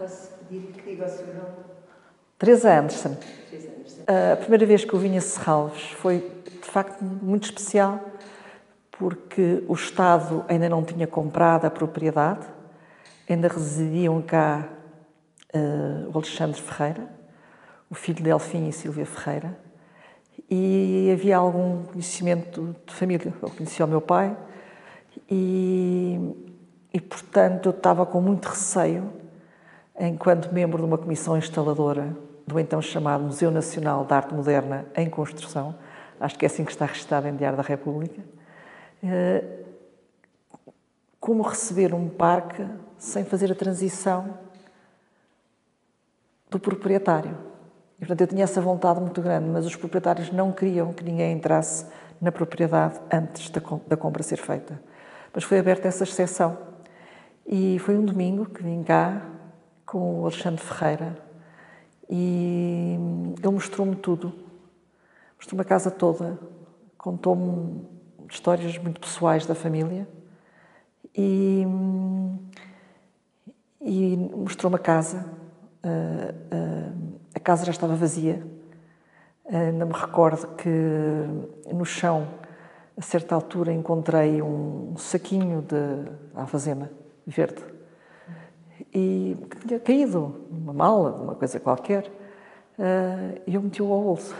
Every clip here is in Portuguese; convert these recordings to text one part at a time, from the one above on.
Posso pedir que diga o seu nome? Anderson. A primeira vez que eu vim a Serralves foi, de facto, muito especial, porque o Estado ainda não tinha comprado a propriedade, ainda residiam cá uh, o Alexandre Ferreira, o filho de Elfim e Silvia Ferreira, e havia algum conhecimento de família. Eu conhecia o meu pai e, e portanto, eu estava com muito receio, enquanto membro de uma comissão instaladora do então chamado Museu Nacional de Arte Moderna em Construção, acho que é assim que está registado em Diário da República, eh, como receber um parque sem fazer a transição do proprietário. E, portanto, eu tinha essa vontade muito grande, mas os proprietários não queriam que ninguém entrasse na propriedade antes da, da compra ser feita. Mas foi aberta essa exceção. E foi um domingo que vim cá com o Alexandre Ferreira e ele mostrou-me tudo. Mostrou-me a casa toda, contou-me histórias muito pessoais da família e, e mostrou-me a casa. A casa já estava vazia. Ainda me recordo que no chão, a certa altura, encontrei um saquinho de alfazema verde e tinha caído numa mala, uma coisa qualquer, e eu meti-o ao bolso.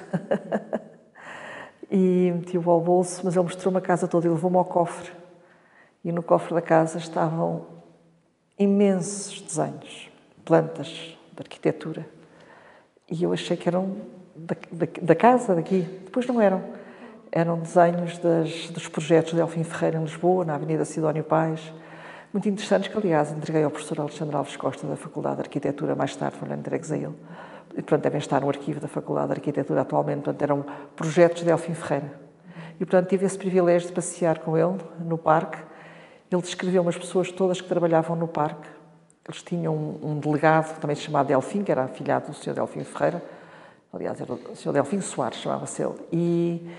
e meti-o ao bolso, mas ele mostrou-me a casa toda e levou-me ao cofre. E no cofre da casa estavam imensos desenhos, plantas de arquitetura e eu achei que eram da, da, da casa daqui. Depois não eram. Eram desenhos das, dos projetos de Elfim Ferreira em Lisboa, na Avenida Sidónio Pais. Muito interessantes, que aliás entreguei ao professor Alexandre Alves Costa da Faculdade de Arquitetura, mais tarde foram entregues a ele. E, portanto, devem estar no arquivo da Faculdade de Arquitetura atualmente. Portanto, eram projetos de Elfim Ferreira. E, portanto, tive esse privilégio de passear com ele no parque. Ele descreveu umas pessoas todas que trabalhavam no parque, eles tinham um, delegado, também chamado Delfim, que era afilhado do Sr. Delfim Ferreira, aliás, era o Sr. Delfim Soares, chamava-se ele. E,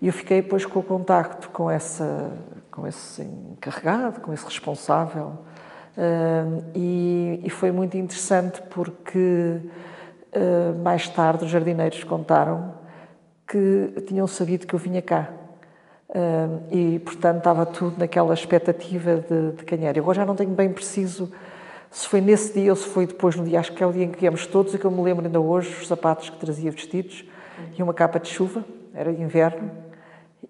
e eu fiquei depois com o contacto com, essa, com esse encarregado, com esse responsável. E, e, foi muito interessante porque uh, mais tarde os jardineiros contaram que tinham sabido que eu vinha cá. E, portanto, estava tudo naquela expectativa de, de quem era. Eu agora já não tenho bem preciso se foi nesse dia ou se foi depois no dia, acho que é o dia em que viemos todos, e que eu me lembro ainda hoje, os sapatos que trazia vestidos e uma capa de chuva, era inverno,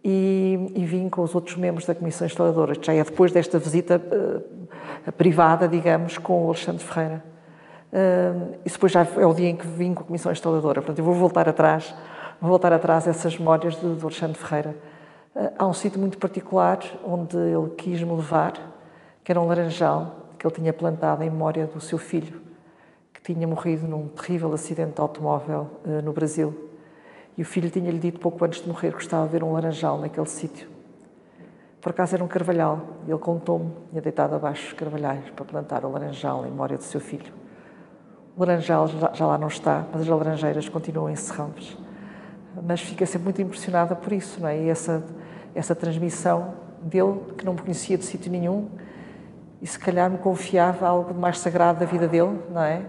e, e vim com os outros membros da Comissão Instaladora, já é depois desta visita uh, privada, digamos, com o Alexandre Ferreira. Uh, isso depois já é o dia em que vim com a Comissão Instaladora, portanto eu vou voltar atrás, vou voltar atrás essas memórias do, do Alexandre Ferreira. Uh, há um sítio muito particular onde ele quis me levar, que era um laranjal, que ele tinha plantado em memória do seu filho, que tinha morrido num terrível acidente de automóvel no Brasil. E o filho tinha-lhe dito pouco antes de morrer que gostava de ver um laranjal naquele sítio. Por acaso era um carvalhal, ele contou-me, tinha deitado abaixo os carvalhais para plantar o laranjal em memória do seu filho. O laranjal já, lá não está, mas as laranjeiras continuam encerradas. Mas fica sempre muito impressionada por isso, não é? E essa, essa transmissão dele, que não me conhecia de sítio nenhum, e se calhar me confiava algo mais sagrado da vida dele, não é?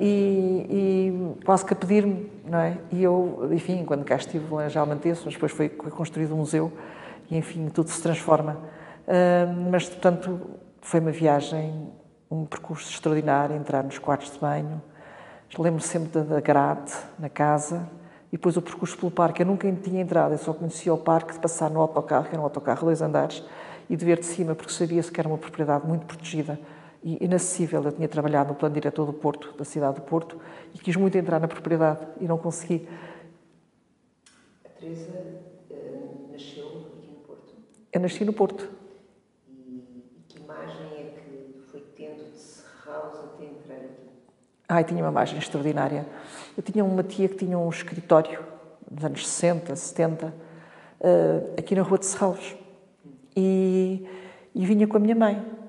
E, e quase que a pedir-me, não é? E eu, enfim, quando cá estive já mantive-se, mas depois foi, construído um museu e, enfim, tudo se transforma. Uh, mas, portanto, foi uma viagem, um percurso extraordinário, entrar nos quartos de banho. Lembro-me sempre da grade na casa e depois o percurso pelo parque. Eu nunca tinha entrado, eu só conhecia o parque de passar no autocarro, que era um autocarro dois andares, e de ver de cima, porque sabia-se que era uma propriedade muito protegida e inacessível. Eu tinha trabalhado no plano diretor do Porto, da cidade do Porto, e quis muito entrar na propriedade e não consegui. A Teresa uh, nasceu aqui no Porto? Eu nasci no Porto. E, que imagem é que foi tendo de Serraus até entrar aqui? Ai, tinha uma imagem extraordinária. Eu tinha uma tia que tinha um escritório nos anos 60, 70, uh, aqui na rua de Serraus e, e vinha com a minha mãe.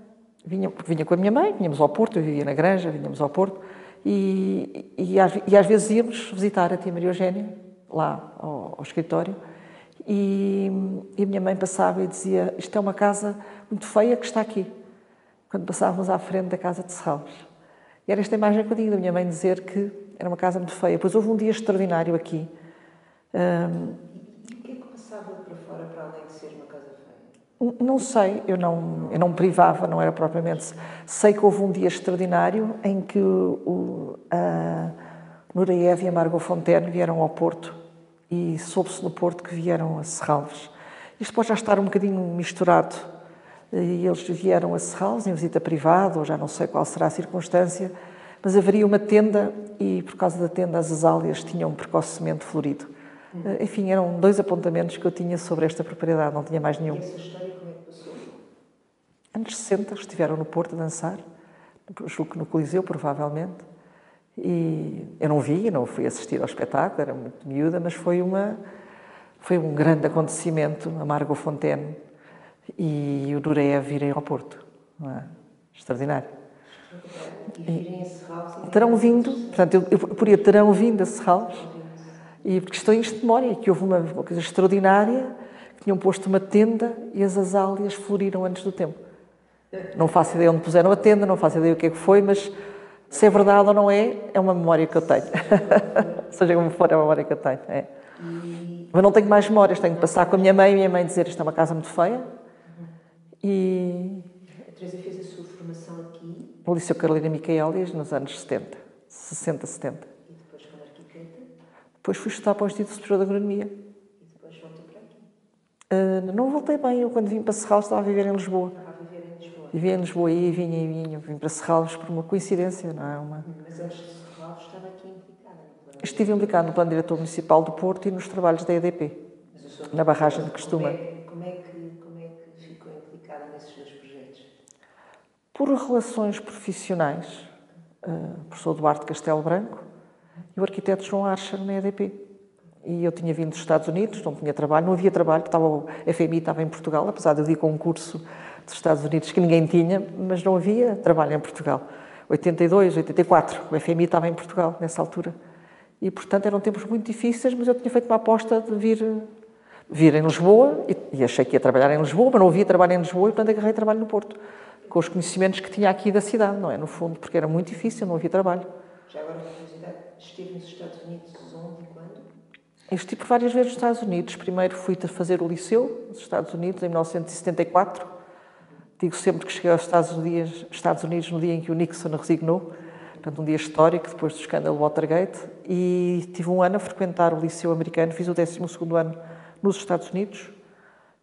Vinha, vinha com a minha mãe, vinhamos ao Porto, eu vivia na Granja, vinhamos ao Porto, e, e, às, e às vezes íamos visitar a tia Maria Eugénia, lá ao, ao escritório, e, e, a minha mãe passava e dizia: Isto é uma casa muito feia que está aqui. Quando passávamos à frente da casa de Serralves. E era esta imagem que eu tinha da minha mãe dizer que era uma casa muito feia. Pois houve um dia extraordinário aqui. Um, e o que é que passava para fora para além de ser uma casa feia? Não sei, eu não, eu não privava, não era propriamente. Sei que houve um dia extraordinário em que o, a Nureyev e a Margot Fontaine vieram ao Porto e soube-se no Porto que vieram a Serralves. Isto pode já estar um bocadinho misturado. E eles vieram a Serralves em visita privada, ou já não sei qual será a circunstância, mas haveria uma tenda e, por causa da tenda, as azáleas tinham precocemente florido. Eh, enfim, eram dois apontamentos que eu tinha sobre esta propriedade, não tinha mais nenhum. E essa história como é que passou? Anos 60 estiveram no Porto a dançar, julgo que no Coliseu, provavelmente. E eu não vi, não fui assistir ao espetáculo, era muito miúda, mas foi, uma, foi um grande acontecimento, a Margot Fontaine e o Nureyev virem ao Porto. É? Extraordinário. E virem a Serralves? Terão vindo, portanto, eu, eu poria terão vindo a Serralves, e porque estou isto de memória, que houve uma, uma coisa extraordinária, que tinham posto uma tenda e as azáleas floriram antes do tempo. Não faço ideia onde puseram a tenda, não faço ideia o que é que foi, mas se é verdade ou não é, é uma memória que eu tenho. Seja como for, é uma memória que eu tenho. É. Mas não tenho mais memórias, tenho que passar com a minha mãe e a minha mãe dizer isto é uma casa muito feia. E. A Teresa fez a sua formação aqui? No Liceu Carolina Micaelias, nos anos 70, 60, 70. E depois como arquiteta? Depois fui estudar para o Instituto Superior de Agronomia. E depois voltou para aqui? Uh, não voltei bem, eu quando vim para Serralves estava a viver em Lisboa. Vivia em Lisboa e vinha e vinha, vim para Serralves por uma coincidência, não é? Uma... Mas antes de Serralves estava aqui implicada? Estive implicado no Plano Diretor Municipal do Porto e nos trabalhos da EDP, na barragem de Costuma. Como é, como, é que, como é que ficou implicada nesses dois projetos? Por relações profissionais, uh, professor Duarte Castelo Branco e o arquiteto João Archer na EDP. E eu tinha vindo dos Estados Unidos, não tinha trabalho, não havia trabalho, estava, o FMI estava em Portugal, apesar de eu ir com um curso dos Estados Unidos que ninguém tinha, mas não havia trabalho em Portugal. 82, 84, o FMI estava em Portugal nessa altura. E, portanto, eram tempos muito difíceis, mas eu tinha feito uma aposta de vir, vir em Lisboa e, e achei que ia trabalhar em Lisboa, mas não havia trabalho em Lisboa e, portanto, agarrei trabalho no Porto, com os conhecimentos que tinha aqui da cidade, não é? No fundo, porque era muito difícil, não havia trabalho. Já agora, esteve nos Estados Unidos onde e quando? Eu estive por várias vezes nos Estados Unidos. Primeiro fui fazer o liceu nos Estados Unidos, em 1974 Digo sempre que cheguei aos Estados Unidos, Estados Unidos no dia em que o Nixon resignou, portanto, um dia histórico, depois do escândalo Watergate, e tive um ano a frequentar o Liceu Americano, fiz o 12 ano nos Estados Unidos,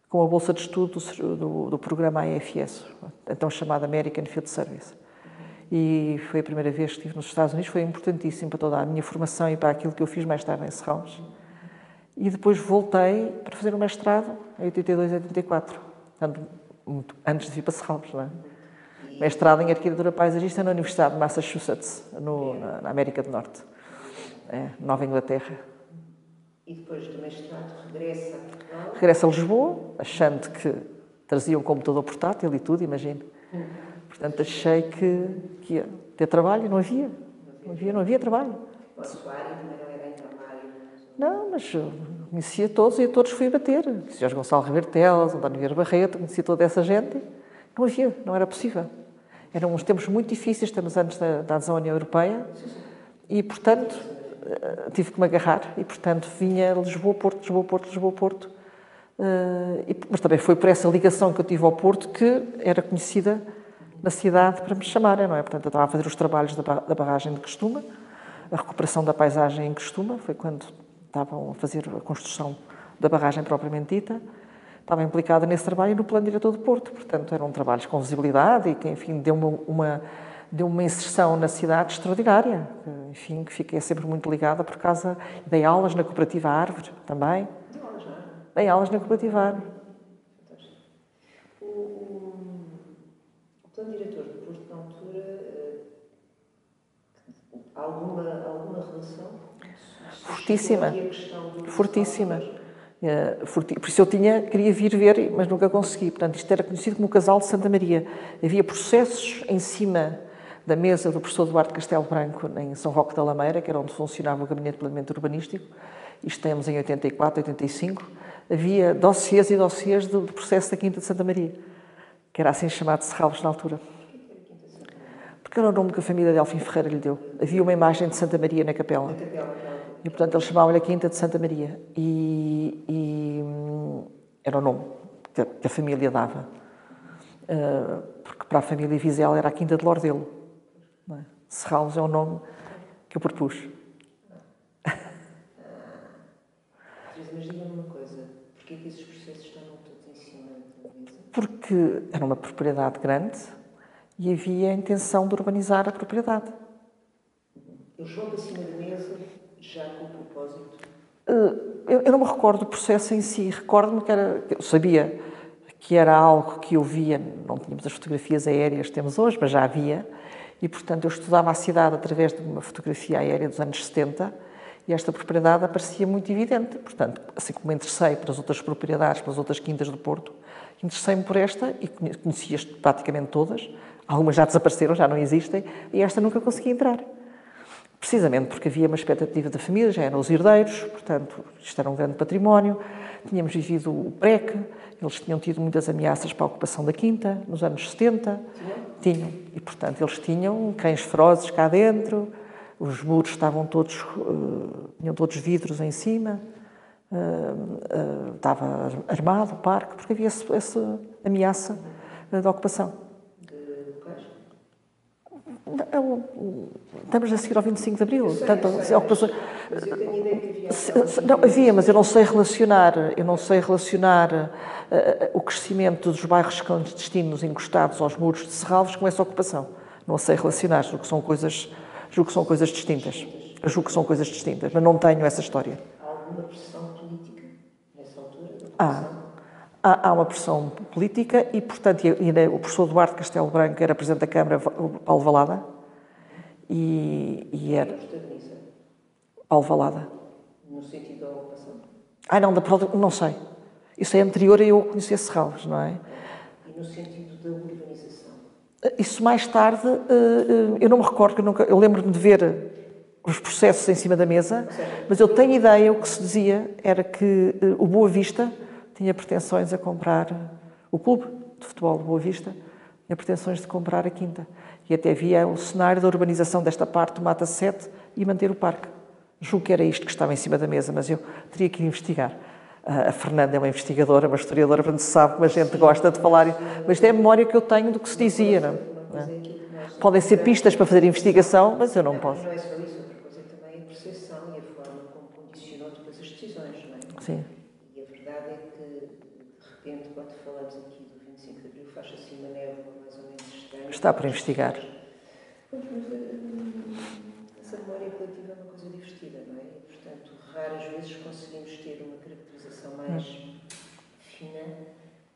com a bolsa de estudo do, do, do programa AFS, então chamado American Field Service. E foi a primeira vez que estive nos Estados Unidos, foi importantíssimo para toda a minha formação e para aquilo que eu fiz mais tarde em Serralves. E depois voltei para fazer o mestrado em 82 e 84. Portanto, muito, antes de vir para Serralves, não é? Mestrado em Arquitetura Paisagista na Universidade de Massachusetts, no, na, na, América do Norte, é, Nova Inglaterra. E depois do mestrado regressa a Portugal? Regressa a Lisboa, achando que trazia um computador portátil e tudo, imagino. Portanto, achei que, ter trabalho, não havia. Não havia, não havia trabalho. Não mas Conhecia todos e a todos fui bater. Os Gonçalo Rivertelas, António Vieira Barreto, conhecia toda essa gente. Não havia, não era possível. Eram uns tempos muito difíceis, estamos antes da, da adesão à União Europeia, e, portanto, eh, tive que me agarrar. E, portanto, vinha Lisboa-Porto, Lisboa-Porto, Lisboa-Porto. Uh, mas também foi por essa ligação que eu tive ao Porto que era conhecida na cidade para me chamarem, não é? Portanto, eu estava a fazer os trabalhos da, barragem de Costuma, a recuperação da paisagem em Costuma, foi quando estavam a fazer a construção da barragem propriamente dita, estava implicada nesse trabalho e no plano diretor do Porto. Portanto, eram trabalhos com visibilidade e que, enfim, deu uma, uma, deu uma inserção na cidade extraordinária. Enfim, que fiquei sempre muito ligada por causa... Dei aulas na Cooperativa Árvore também. Dei aulas na Cooperativa Árvore. O, o, o plano diretor do Porto, na altura, eh, alguma, alguma relação fortíssima. Fortíssima. Eh, por isso eu tinha, queria vir ver, mas nunca consegui. Portanto, isto era conhecido como o Casal de Santa Maria. Havia processos em cima da mesa do professor Duarte Castelo Branco, em São Roque da Lameira, que era onde funcionava o Gabinete de Planeamento Urbanístico. Isto temos em 84, 85. Havia dossiês e dossiês do, do processo da Quinta de Santa Maria, que era assim chamado Serralves na altura. Porque era o nome que a família de Alfim Ferreira lhe deu. Havia uma imagem de Santa Maria na capela. E, portanto, eles chamavam-lhe a Quinta de Santa Maria. E, e, hum, era o nome que a, que a família dava. Uh, porque para a família Vizel era a Quinta de Lordelo. É? Serralves é o nome que eu propus. Mas uma coisa. Porquê que esses processos estavam todos em cima da mesa? Porque era uma propriedade grande e havia a intenção de urbanizar a propriedade. Para cima da mesa já com o propósito. Uh, eu, eu não me recordo do processo em si. Recordo-me que era. Eu sabia que era algo que eu via, não tínhamos as fotografias aéreas que temos hoje, mas já havia, e portanto eu estudava a cidade através de uma fotografia aérea dos anos 70 e esta propriedade aparecia muito evidente. Portanto, assim como me interessei pelas outras propriedades, pelas outras quintas do Porto, interessei-me por esta e conhecia praticamente todas. Algumas já desapareceram, já não existem, e esta nunca consegui entrar. Precisamente porque havia uma expectativa da família, já eram os herdeiros, portanto, isto era um grande património. Tínhamos vivido o PREC, eles tinham tido muitas ameaças para a ocupação da quinta, nos anos 70. Tinham. E, portanto, eles tinham cães ferozes cá dentro, os muros estavam todos, uh, tinham todos vidros em cima, uh, uh, estava armado o parque, porque havia essa, essa ameaça da ocupação. De locais? Estamos a seguir ao 25 de Abril. sei, ocupação- Mas eu tenho ideia que havia. Não, havia, mas eu não sei relacionar, eu não sei relacionar eh, o crescimento dos bairros clandestinos encostados aos muros de Serralves com essa ocupação. Não sei relacionar, julgo que são coisas, julgo que são coisas distintas. Julgo que são coisas distintas, mas não tenho essa história. Há alguma pressão política nessa altura? da Há, ocupação? há, há uma pressão política e, portanto, e, e o professor Duarte Castelo Branco era Presidente da Câmara, o Paulo Valada, e, e era Protagoniza, Paulo Valada. no sentido da ocupação. Ah, não, da não sei. Isso é anterior a eu conhecer Serralves, não é? E no sentido da urbanização. Isso mais tarde, eh, eu não me recordo, eu, nunca, eu lembro-me de ver os processos em cima da mesa, mas eu tenho ideia, o que se dizia era que o Boa Vista tinha pretensões a comprar, o clube de futebol do Boa Vista tinha pretensões de comprar a quinta. E até havia o cenário da urbanização desta parte do Mata 7 e manter o parque. Julgo que era isto que estava em cima da mesa, mas eu teria que investigar. A Fernanda é uma investigadora, uma historiadora, portanto sabe como a gente gosta de falar, mas isto é a memória que eu tenho do que se dizia. Não? É nós Podem ser pistas para fazer investigação, mas eu não posso. Não é só isso, outra coisa também é a percepção e a forma como condicionou depois as decisões, não é? Sim. E a verdade é que, de repente, quando falamos aqui do 25 de Abril, faz assim uma névoa mais ou menos estranha. Está por investigar. Hum, essa memória coletiva é uma coisa divertida, não é? Portanto, raras vezes conseguimos ter uma caracterização mais fina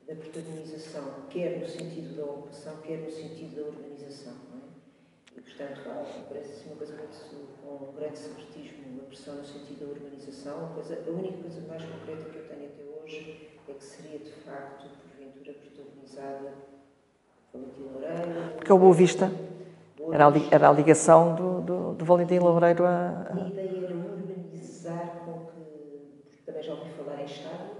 da protagonização, quer no sentido da ocupação, quer no sentido da urbanização, não é? E, portanto, parece uma coisa muito, com um grande secretismo, uma pressão no sentido da urbanização. A, coisa, a única coisa mais concreta que eu tenho até hoje é que seria, de facto, porventura, protagonizada. Porque é o Boa Vista Boa era a, era a ligação do, do, do Valentim Loureiro a, A ideia era urbanizar com que. Também já ouvi falar em estádio?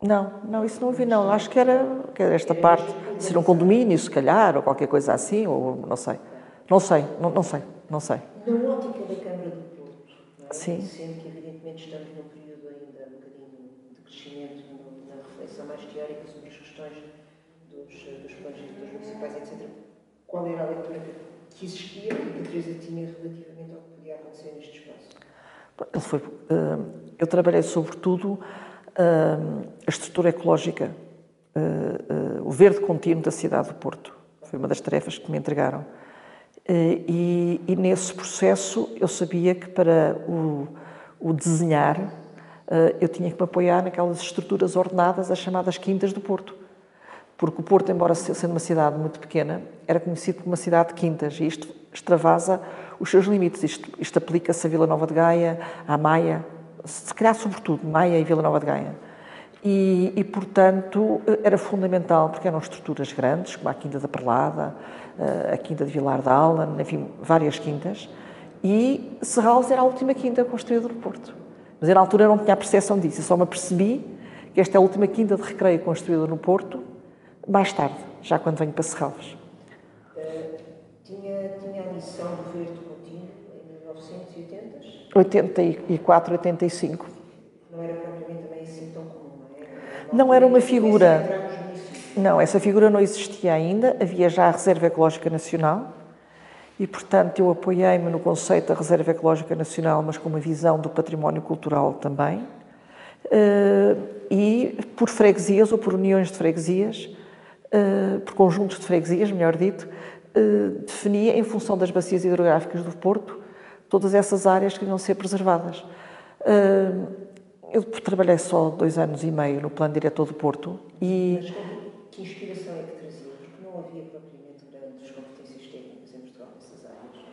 Não. Não, isso não ouvi, não. Acho que era, que era esta parte, ser um condomínio, se calhar, ou qualquer coisa assim, ou não sei. Não sei, não, não sei, não sei. Na ótica da Câmara do Porto, é? Sim. sendo que, evidentemente, estamos num período ainda um bocadinho de crescimento na reflexão mais teórica sobre as questões dos, eh, dos planos diretores municipais, etc. Qual era a leitura que- existia e que a Teresa tinha relativamente ao que podia acontecer neste espaço? Ele foi, eh, eu trabalhei sobretudo eh, a estrutura ecológica, o verde contínuo da cidade do Porto. Foi uma das tarefas que me entregaram. E, e nesse processo eu sabia que para o, o desenhar eu tinha que me apoiar naquelas estruturas ordenadas, as chamadas quintas do Porto. Porque o Porto, embora se- sendo uma cidade muito pequena, era conhecido como uma cidade de quintas e isto extravasa os seus limites. Isto, isto aplica-se a Vila Nova de Gaia, à Maia, se calhar sobretudo Maia e Vila Nova de Gaia. E, e, portanto, era fundamental, porque eram estruturas grandes, como a Quinta da Perlada, eh, a Quinta de Vilar de Allan, enfim, várias quintas, e Serralves era a última quinta construída no Porto. Mas eu, na altura, não tinha a percepção disso, eu só me apercebi que esta é a última quinta de recreio construída no Porto, mais tarde, já quando venho para Serralves. Eh, tinha, Coutinho em 1980? 84, 85. Não era propriamente também assim tão comum, não é? Não era uma figura. A. Não, essa figura não existia ainda, havia já a Reserva Ecológica Nacional e, portanto, eu apoiei-me no conceito da Reserva Ecológica Nacional, mas com uma visão do património cultural também. Eh, E por freguesias ou por uniões de freguesias, por conjuntos de freguesias, melhor dito, eh, definia, em função das bacias hidrográficas do Porto, todas essas áreas que deviam ser preservadas. Eh, Eu trabalhei só dois anos e meio no Plano Diretor do Porto e Mas que inspiração é que trazia? Porque não havia propriamente grandes competências técnicas em Portugal nessas áreas.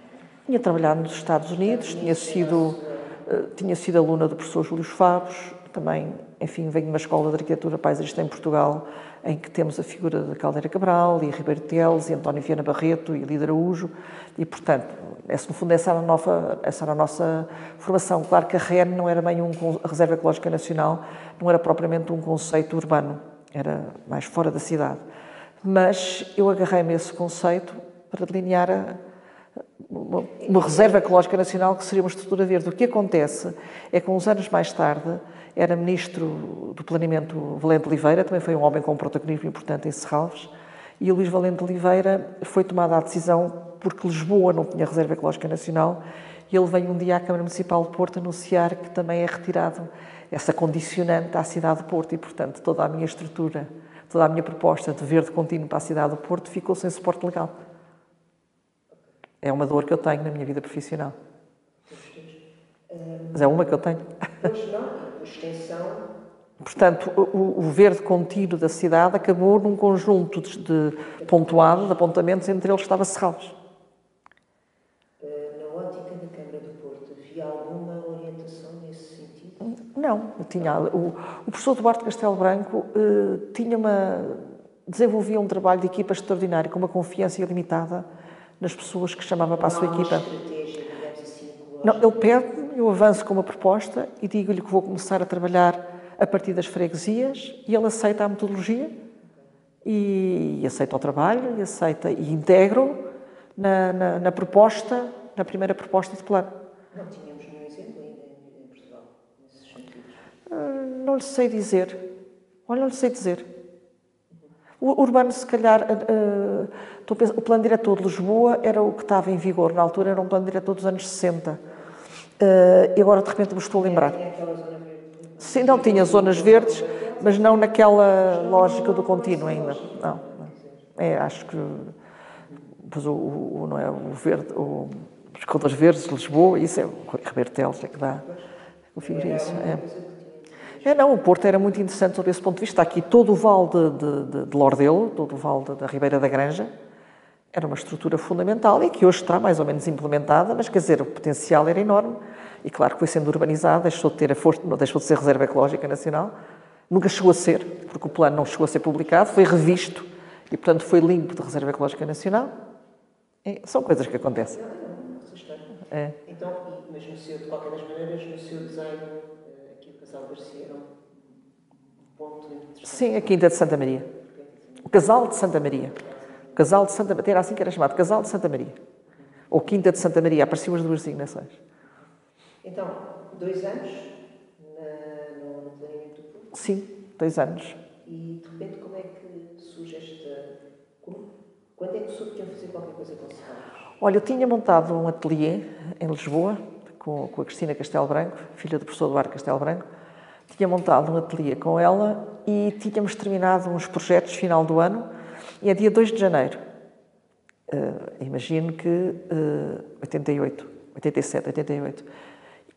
Tinha trabalhado nos Estados Unidos, tinha sido, eh, tinha sido aluna do professor Júlio Favos, também, enfim, venho de uma escola de arquitetura paisagista em Portugal, em que temos a figura da Caldeira Cabral, e Ribeiro Teles, e António Viana Barreto, e Líder Araújo, e, portanto, essa, no fundo, essa era, a nova, essa era a nossa formação. Claro que a REN não era bem um, a Reserva Ecológica Nacional, não era propriamente um conceito urbano, era mais fora da cidade. Mas eu agarrei-me a esse conceito para delinear a, uma, uma reserva ecológica nacional que seria uma estrutura verde. O que acontece é que uns anos mais tarde era ministro do planeamento Valente Oliveira, também foi um homem com um protagonismo importante em Serralves, e o Luís Valente Oliveira foi tomada a decisão porque Lisboa não tinha reserva ecológica nacional e ele veio um dia à Câmara Municipal de Porto anunciar que também é retirado essa condicionante à cidade de Porto e, portanto, toda a minha estrutura, toda a minha proposta de verde contínuo para a cidade do Porto ficou sem suporte legal. É uma dor que eu tenho na minha vida profissional. Mas é uma que eu tenho. Pois não, extensão Portanto, o, o verde contínuo da cidade acabou num conjunto de, de pontuado, de apontamentos, entre eles estava Serralves. eh, na ótica da Câmara do Porto, havia alguma orientação nesse sentido? Não, tinha, o, o professor Duarte Castelo Branco eh, tinha uma, desenvolvia um trabalho de equipa extraordinário, com uma confiança ilimitada nas pessoas que chamava para a sua equipa. assim. Não, ele pede, eu avanço com uma proposta e digo-lhe que vou começar a trabalhar a partir das freguesias e ele aceita a metodologia e, e aceita o trabalho e aceita e integro na, na, na proposta, na primeira proposta de plano. Não tínhamos nenhum exemplo ainda em, Portugal, nesses sentidos. Não lhe sei dizer. Olha, não lhe sei dizer. O urbano, se calhar, eh, eh, a pensar- o plano diretor de Lisboa era o que estava em vigor na altura, era um plano diretor dos anos 60. Eh, e agora, de repente, me estou a lembrar. Sim, não tinha zonas verdes, mas não naquela lógica do contínuo ainda. Não. É, acho que pois o, o- o- não é, o verde, o, os cores verdes de Lisboa, isso é o Ribeiro Teles é que dá, configura isso. É. É, não, o Porto era muito interessante sob esse ponto de vista. Aqui todo o vale de, de, de, de Lordelo, todo o vale da Ribeira da Granja, era uma estrutura fundamental e que hoje está mais ou menos implementada, mas quer dizer, o potencial era enorme. E claro que foi sendo urbanizada, deixou de, ter a força, não deixou de ser Reserva Ecológica Nacional, nunca chegou a ser, porque o plano não chegou a ser publicado, foi revisto e, portanto, foi limpo de Reserva Ecológica Nacional. É, são coisas que acontecem. É. Então, e- mas no seu, de qualquer das maneiras, no seu desenho, aqui o Casal Garcia era um ponto interessante. Sim, a Quinta de Santa Maria. O Casal de Santa Maria. Casal de Santa Maria, era assim que era chamado, Casal de Santa Maria. Ou Quinta de Santa Maria, apareciam as duas designações. Então, dois anos na- no, planeamento do Porto Sim, dois anos. e de repente como é que surge esta. Como, quando é que soube que iam fazer qualquer coisa com Serralves? Olha, eu tinha montado um ateliê em Lisboa, com, com a Cristina Castelo Branco, filha do professor Eduardo Castelo Branco. Tinha montado um ateliê com ela e tínhamos terminado uns projetos final do ano e é dia 2 de janeiro. Eh, imagino que eh, 88, 87, 88.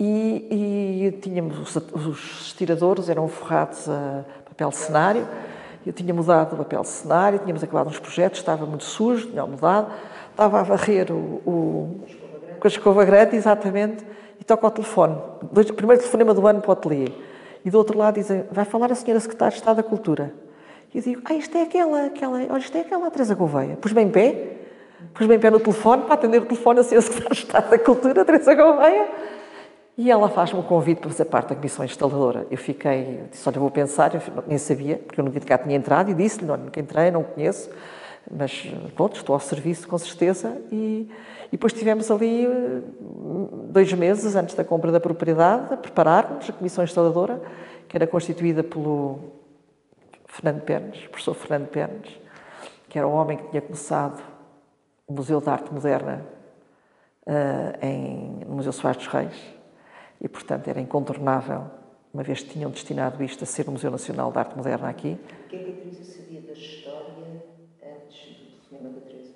E, e tínhamos os, estiradores, eram forrados a papel cenário. Eu tinha mudado o papel cenário, tínhamos acabado uns projetos, estava muito sujo, tinha mudado. Estava a varrer o, o, com a escova grande, exatamente, e toca ao telefone. Dois, primeiro telefonema do ano para o ateliê. E do outro lado dizem, vai falar a senhora secretária de Estado da Cultura. E eu digo, ah, isto é aquela, aquela, olha, isto é aquela Teresa Gouveia. Pus-me em pé, pus-me em pé no telefone, para atender o telefone a senhora secretária de da Cultura, Teresa Gouveia. E ela faz-me um convite para fazer parte da comissão instaladora. Eu fiquei, disse, olha, vou pensar, eu nem sabia, porque eu nunca cá tinha entrado, e disse-lhe, nunca entrei, não conheço. Mas, pronto, estou ao serviço, com certeza. E, e depois tivemos ali eh, dois meses antes da compra da propriedade a preparar-nos, a comissão instaladora, que era constituída pelo Fernando Pernes, professor Fernando Pernes, que era o homem que tinha começado o Museu de Arte Moderna uh, em, no Museu Soares dos Reis, e, portanto, era incontornável, uma vez que tinham destinado isto a ser o Museu Nacional de Arte Moderna aqui. O que é que a Teresa sabia da história antes do cinema da Teresa?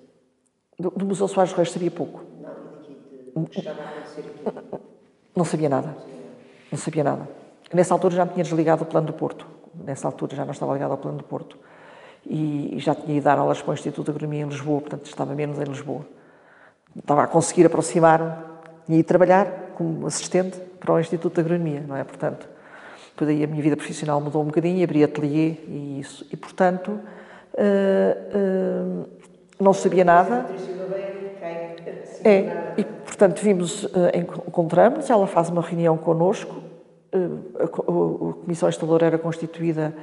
Do, do Museu Soares dos Reis sabia pouco. Não, e daqui, de, que estava a acontecer aqui. Não sabia nada. Não sabia nada. Nessa altura já me tinha desligado o plano do Porto. Nessa altura já não estava ligado ao plano do Porto. E, já tinha ido dar aulas para o Instituto de Agronomia em Lisboa, portanto estava menos em Lisboa. Estava a conseguir aproximar-me, tinha ido trabalhar como assistente para o Instituto de Agronomia, não é? Portanto, depois aí a minha vida profissional mudou um bocadinho, abri ateliê e isso. E, portanto, uh, uh, não sabia nada. É, e, portanto, vimos, uh, encontramos, ela faz uma reunião connosco, a, a comissão instaladora era constituída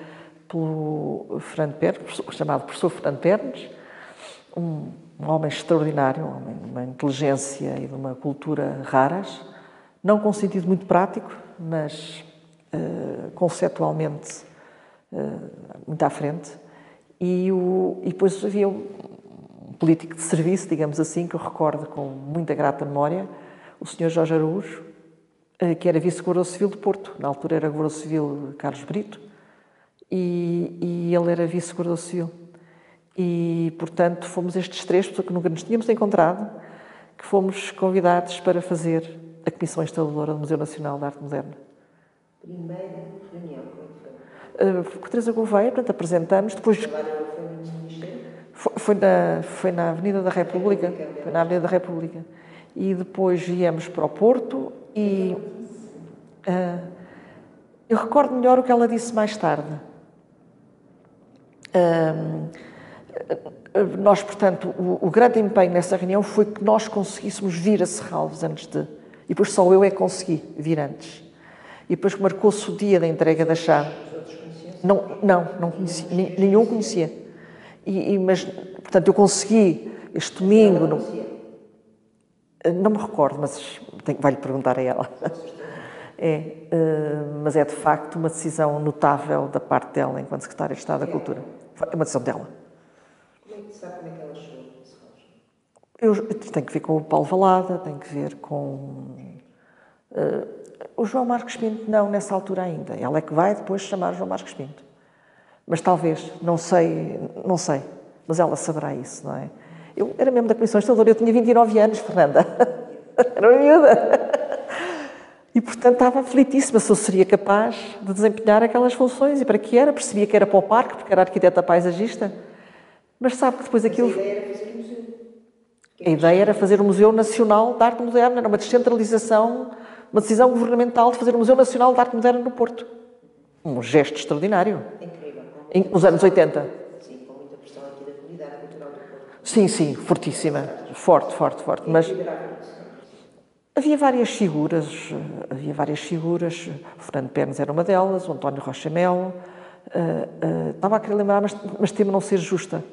pelo Fernando Pernes, chamado professor Fernando Pernes, um, um homem extraordinário, um homem de uma inteligência e de uma cultura raras, não com sentido muito prático, mas uh, conceptualmente uh, muito à frente. E, o, e depois havia um político de serviço, digamos assim, que eu recordo com muita grata memória, o Sr. Jorge Araújo, que era vice-governador civil de Porto. Na altura era governador civil Carlos Brito, e, e ele era vice-governador civil. E, portanto, fomos estes três, pessoas que nunca nos tínhamos encontrado, que fomos convidados para fazer a Comissão Instaladora do Museu Nacional de Arte Moderna. Primeira reunião? Uh, com Teresa Gouveia, portanto, apresentamos, depois... Foi, foi, na, foi na Avenida da República, foi na Avenida da República. E depois viemos para o Porto e... Uh, eu recordo melhor o que ela disse mais tarde. Uh, nós, portanto, o, o, grande empenho nessa reunião foi que nós conseguíssemos vir a Serralves antes de. E depois só eu é que consegui vir antes. E depois marcou-se o dia da entrega da chave. Não, não, não conhecia, nenhum conhecia. E, e, mas, portanto, eu consegui este domingo. Não, não me recordo, mas vai-lhe perguntar a ela. É, uh, mas é de facto uma decisão notável da parte dela enquanto Secretária de Estado da Cultura. É uma decisão dela. Como é que sabe como é que ela chegou? Eu, tem que ver com o Paulo Valada, tem que ver com. Uh, o João Marcos Pinto, não, nessa altura ainda. Ela é que vai depois chamar o João Marcos Pinto. Mas talvez, não sei, não sei. Mas ela saberá isso, não é? Eu era mesmo da Comissão Instaladora, eu tinha 29 anos, Fernanda. era uma miúda. E, portanto, estava aflitíssima se eu seria capaz de desempenhar aquelas funções. E para que era? Percebia que era para o parque, porque era arquiteta paisagista. Mas sabe que depois aquilo. A ideia era fazer o Museu Nacional de Arte Moderna, era uma descentralização, uma decisão governamental de fazer o Museu Nacional de Arte Moderna no Porto. Um gesto extraordinário. Incrível. Nos anos 80. Sim, com muita pressão aqui da comunidade cultural do Porto. Sim, sim, fortíssima. Forte, forte, forte. Mas havia várias figuras, havia várias figuras. Fernando Pernes era uma delas, o António Rocha Melo. Uh, uh, estava a querer lembrar, mas, mas temo não ser justa.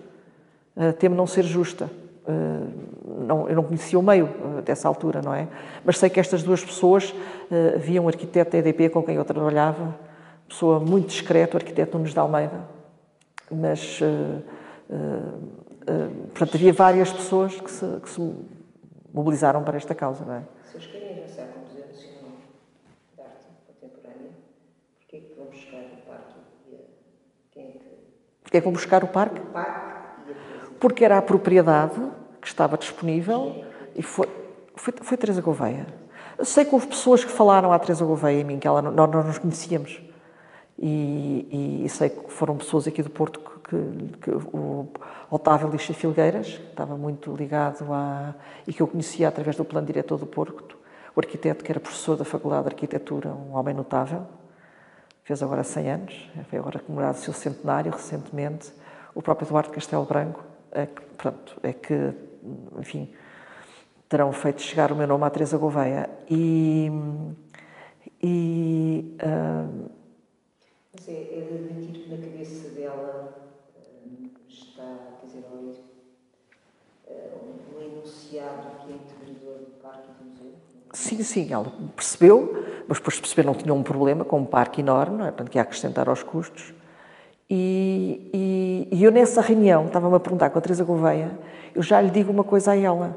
Uh, temo não ser justa. Uh, não, eu não conhecia o meio uh, dessa altura, não é? Mas sei que estas duas pessoas, uh, havia um arquiteto da EDP com quem eu trabalhava, pessoa muito discreta, o arquiteto Nunes de Almeida, mas, portanto, havia várias pessoas que se, que se, mobilizaram para esta causa, não é? Se eles querem avançar com o Museu Nacional de Arte Contemporânea, porquê é que vão buscar o parque e quem é que... Porquê é que vão buscar o parque? O parque e a coisa. Porque era a propriedade que estava disponível e foi, foi, foi Teresa Gouveia. Eu sei que houve pessoas que falaram à Teresa Gouveia em mim, que ela, nós não nos conhecíamos. E, e, sei que foram pessoas aqui do Porto que, que, que o Otávio Lixa Filgueiras, que estava muito ligado a. e que eu conhecia através do plano diretor do Porto, o arquiteto que era professor da Faculdade de Arquitetura, um homem notável, fez agora 100 anos, foi agora comemorado o seu centenário recentemente, o próprio Eduardo Castelo Branco, é que, pronto, é que, enfim, terão feito chegar o meu nome à Teresa Gouveia. E. e uh, Mas é, é de admitir que na cabeça dela está, quer dizer, ali, um enunciado que é integrador do parque e do museu? Sim, sim, ela percebeu, mas depois de perceber não tinha um problema com um parque enorme, não é? portanto, que ia acrescentar aos custos. E, e, e eu nessa reunião, estava-me a perguntar com a Teresa Gouveia, eu já lhe digo uma coisa a ela.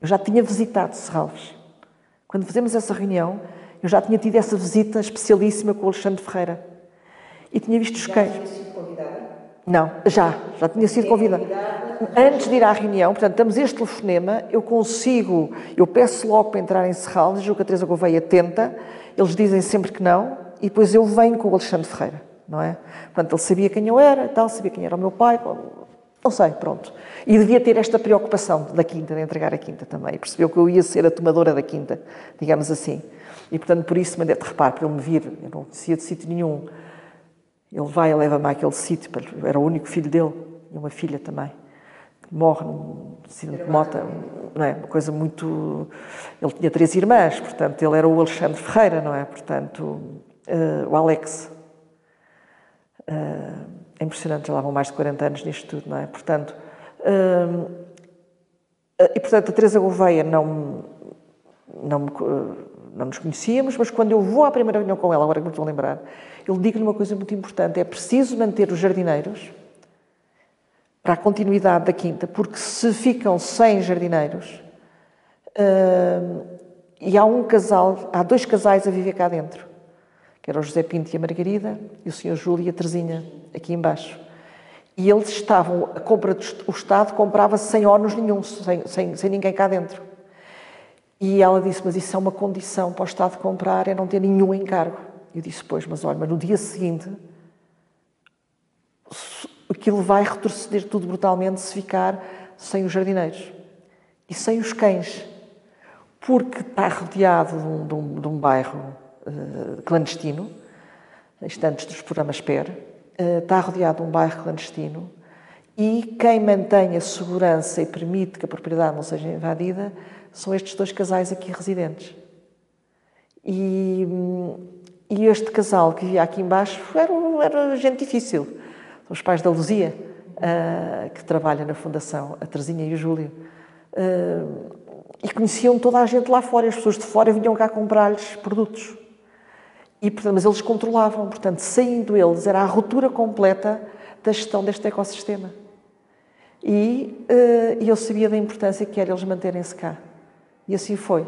Eu já tinha visitado Serralves. Quando fizemos essa reunião, eu já tinha tido essa visita especialíssima com o Alexandre Ferreira. E tinha visto os cães. Já tinha sido convidada? Não, já, já tinha sido convidada. Antes de ir à reunião, portanto, estamos este telefonema, eu consigo, eu peço logo para entrar em Serralves, julgo que a Teresa Gouveia tenta, eles dizem sempre que não, e depois eu venho com o Alexandre Ferreira, não é? Portanto, ele sabia quem eu era, tal, sabia quem era o meu pai, não sei, pronto. E devia ter esta preocupação da quinta, de entregar a quinta também, percebeu que eu ia ser a tomadora da quinta, digamos assim. E, portanto, por isso mandei-te reparo, para ele me vir, eu não conhecia de sítio nenhum, ele vai e leva-me àquele sítio, era o único filho dele, e uma filha também, que morre num acidente de moto, não é? Uma coisa muito. Ele tinha três irmãs, portanto, ele era o Alexandre Ferreira, não é? Portanto, uh, o Alex. Uh, é impressionante, já lá vão mais de 40 anos nisto tudo, não é? Portanto. Uh, e, portanto, a Teresa Gouveia não, não, não nos conhecíamos, mas quando eu vou à primeira reunião com ela, agora que me estou a lembrar, ele digo-lhe uma coisa muito importante: é preciso manter os jardineiros para a continuidade da quinta, porque se ficam sem jardineiros uh, e há um casal, há dois casais a viver cá dentro, que era o José Pinto e a Margarida, e o Sr. Júlio e a Teresinha, aqui embaixo. E eles estavam, a compra do, o Estado comprava sem ónus nenhum, sem, sem, sem ninguém cá dentro. E ela disse, mas isso é uma condição para o Estado comprar, é não ter nenhum encargo. Eu disse, pois, mas olha, mas no dia seguinte aquilo vai retroceder tudo brutalmente se ficar sem os jardineiros e sem os cães, porque está rodeado de um, de um, de um bairro uh, clandestino, antes dos programas PER, uh, está rodeado de um bairro clandestino e quem mantém a segurança e permite que a propriedade não seja invadida são estes dois casais aqui residentes. E, e este casal que vivia aqui embaixo era, era gente difícil. São os pais da Luzia, uh, que trabalha na Fundação, a Terezinha e o Júlio. Uh, e conheciam toda a gente lá fora, as pessoas de fora vinham cá comprar-lhes produtos. E, portanto, mas eles controlavam, portanto, saindo eles, era a ruptura completa da gestão deste ecossistema. E, uh, eu sabia da importância que era eles manterem-se cá. E assim foi.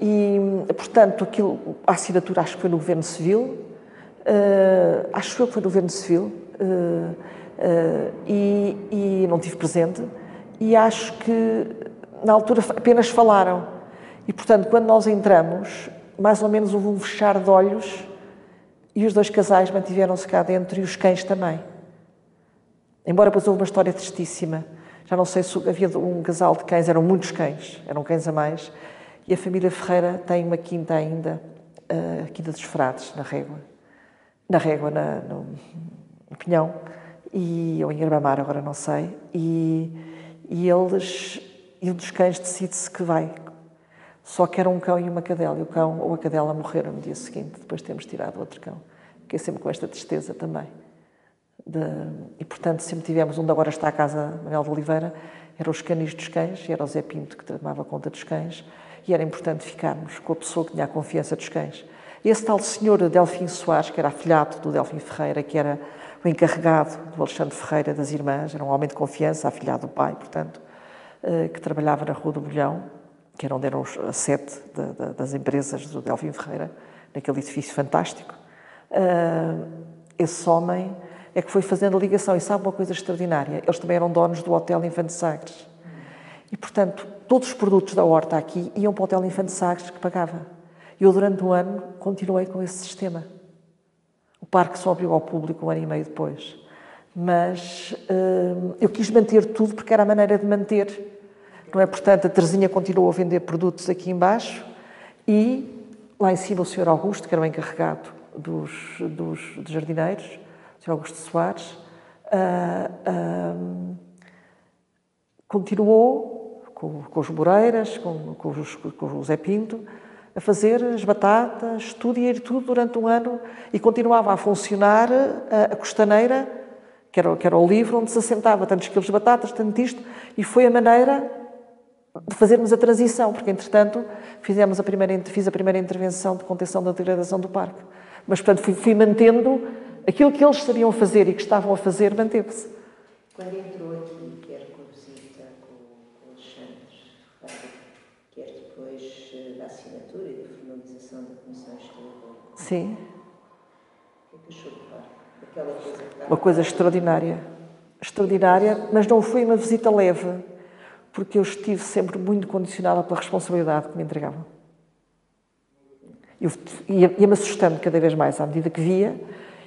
E, portanto, aquilo, a assinatura acho que foi no Governo Civil, uh, acho que foi no Governo Civil, uh, uh, e, e, não tive presente, e acho que na altura apenas falaram. E, portanto, quando nós entramos, mais ou menos houve um fechar de olhos e os dois casais mantiveram-se cá dentro e os cães também. Embora depois houve uma história tristíssima. Já não sei se havia um casal de cães, eram muitos cães, eram cães a mais, e a família Ferreira tem uma quinta ainda, a Quinta dos Frades, na Régua. Na Régua, na, no, no Pinhão, e, ou em Herbamar, agora não sei. E, e eles, e um dos cães decide-se que vai. Só que era um cão e uma cadela, e o cão ou a cadela morreram no dia seguinte, depois de termos tirado outro cão. Fiquei sempre com esta tristeza também. De, e, portanto, sempre tivemos, onde agora está a casa Manuel de Oliveira, eram os canis dos cães, era o Zé Pinto que tomava conta dos cães, e era importante ficarmos com a pessoa que tinha a confiança dos cães. Esse tal senhor Delfim Soares, que era afilhado do Delfim Ferreira, que era o encarregado do Alexandre Ferreira das Irmãs, era um homem de confiança, afilhado do pai, portanto, eh, que trabalhava na Rua do Bolhão, que era onde eram a sete das empresas do Delfim Ferreira, naquele edifício fantástico. Eh, esse homem é que foi fazendo a ligação. E sabe uma coisa extraordinária? Eles também eram donos do Hotel Infante Sagres. E, portanto, todos os produtos da horta aqui iam para o Hotel Infante Sagres que pagava. E eu, durante um ano, continuei com esse sistema. O parque só abriu ao público um ano e meio depois. Mas uh, eu quis manter tudo porque era a maneira de manter. Não é? Portanto, a Terezinha continuou a vender produtos aqui embaixo e lá em cima o Sr. Augusto, que era o encarregado dos, dos, dos jardineiros, Sr. Augusto Soares, uh, uh, continuou com, com os Moreiras, com, com, os, com o Zé Pinto, a fazer as batatas, tudo e tudo durante um ano e continuava a funcionar a, a costaneira que era, que era o livro onde se assentava tantos quilos de batatas, tanto isto, e foi a maneira de fazermos a transição, porque entretanto fizemos a primeira, fiz a primeira intervenção de contenção da degradação do parque. Mas, portanto, fui, fui mantendo aquilo que eles sabiam fazer e que estavam a fazer, manteve-se. Quando entrou aqui, quer com a visita com, com Alexandre, quer depois eh, da assinatura e da formalização da Comissão Historiadora, Sim. o que é achou estava Uma coisa extraordinária. Extraordinária, mas não foi uma visita leve, porque eu estive sempre muito condicionada pela responsabilidade que me entregavam. Eu ia- ia-me assustando cada vez mais à medida que via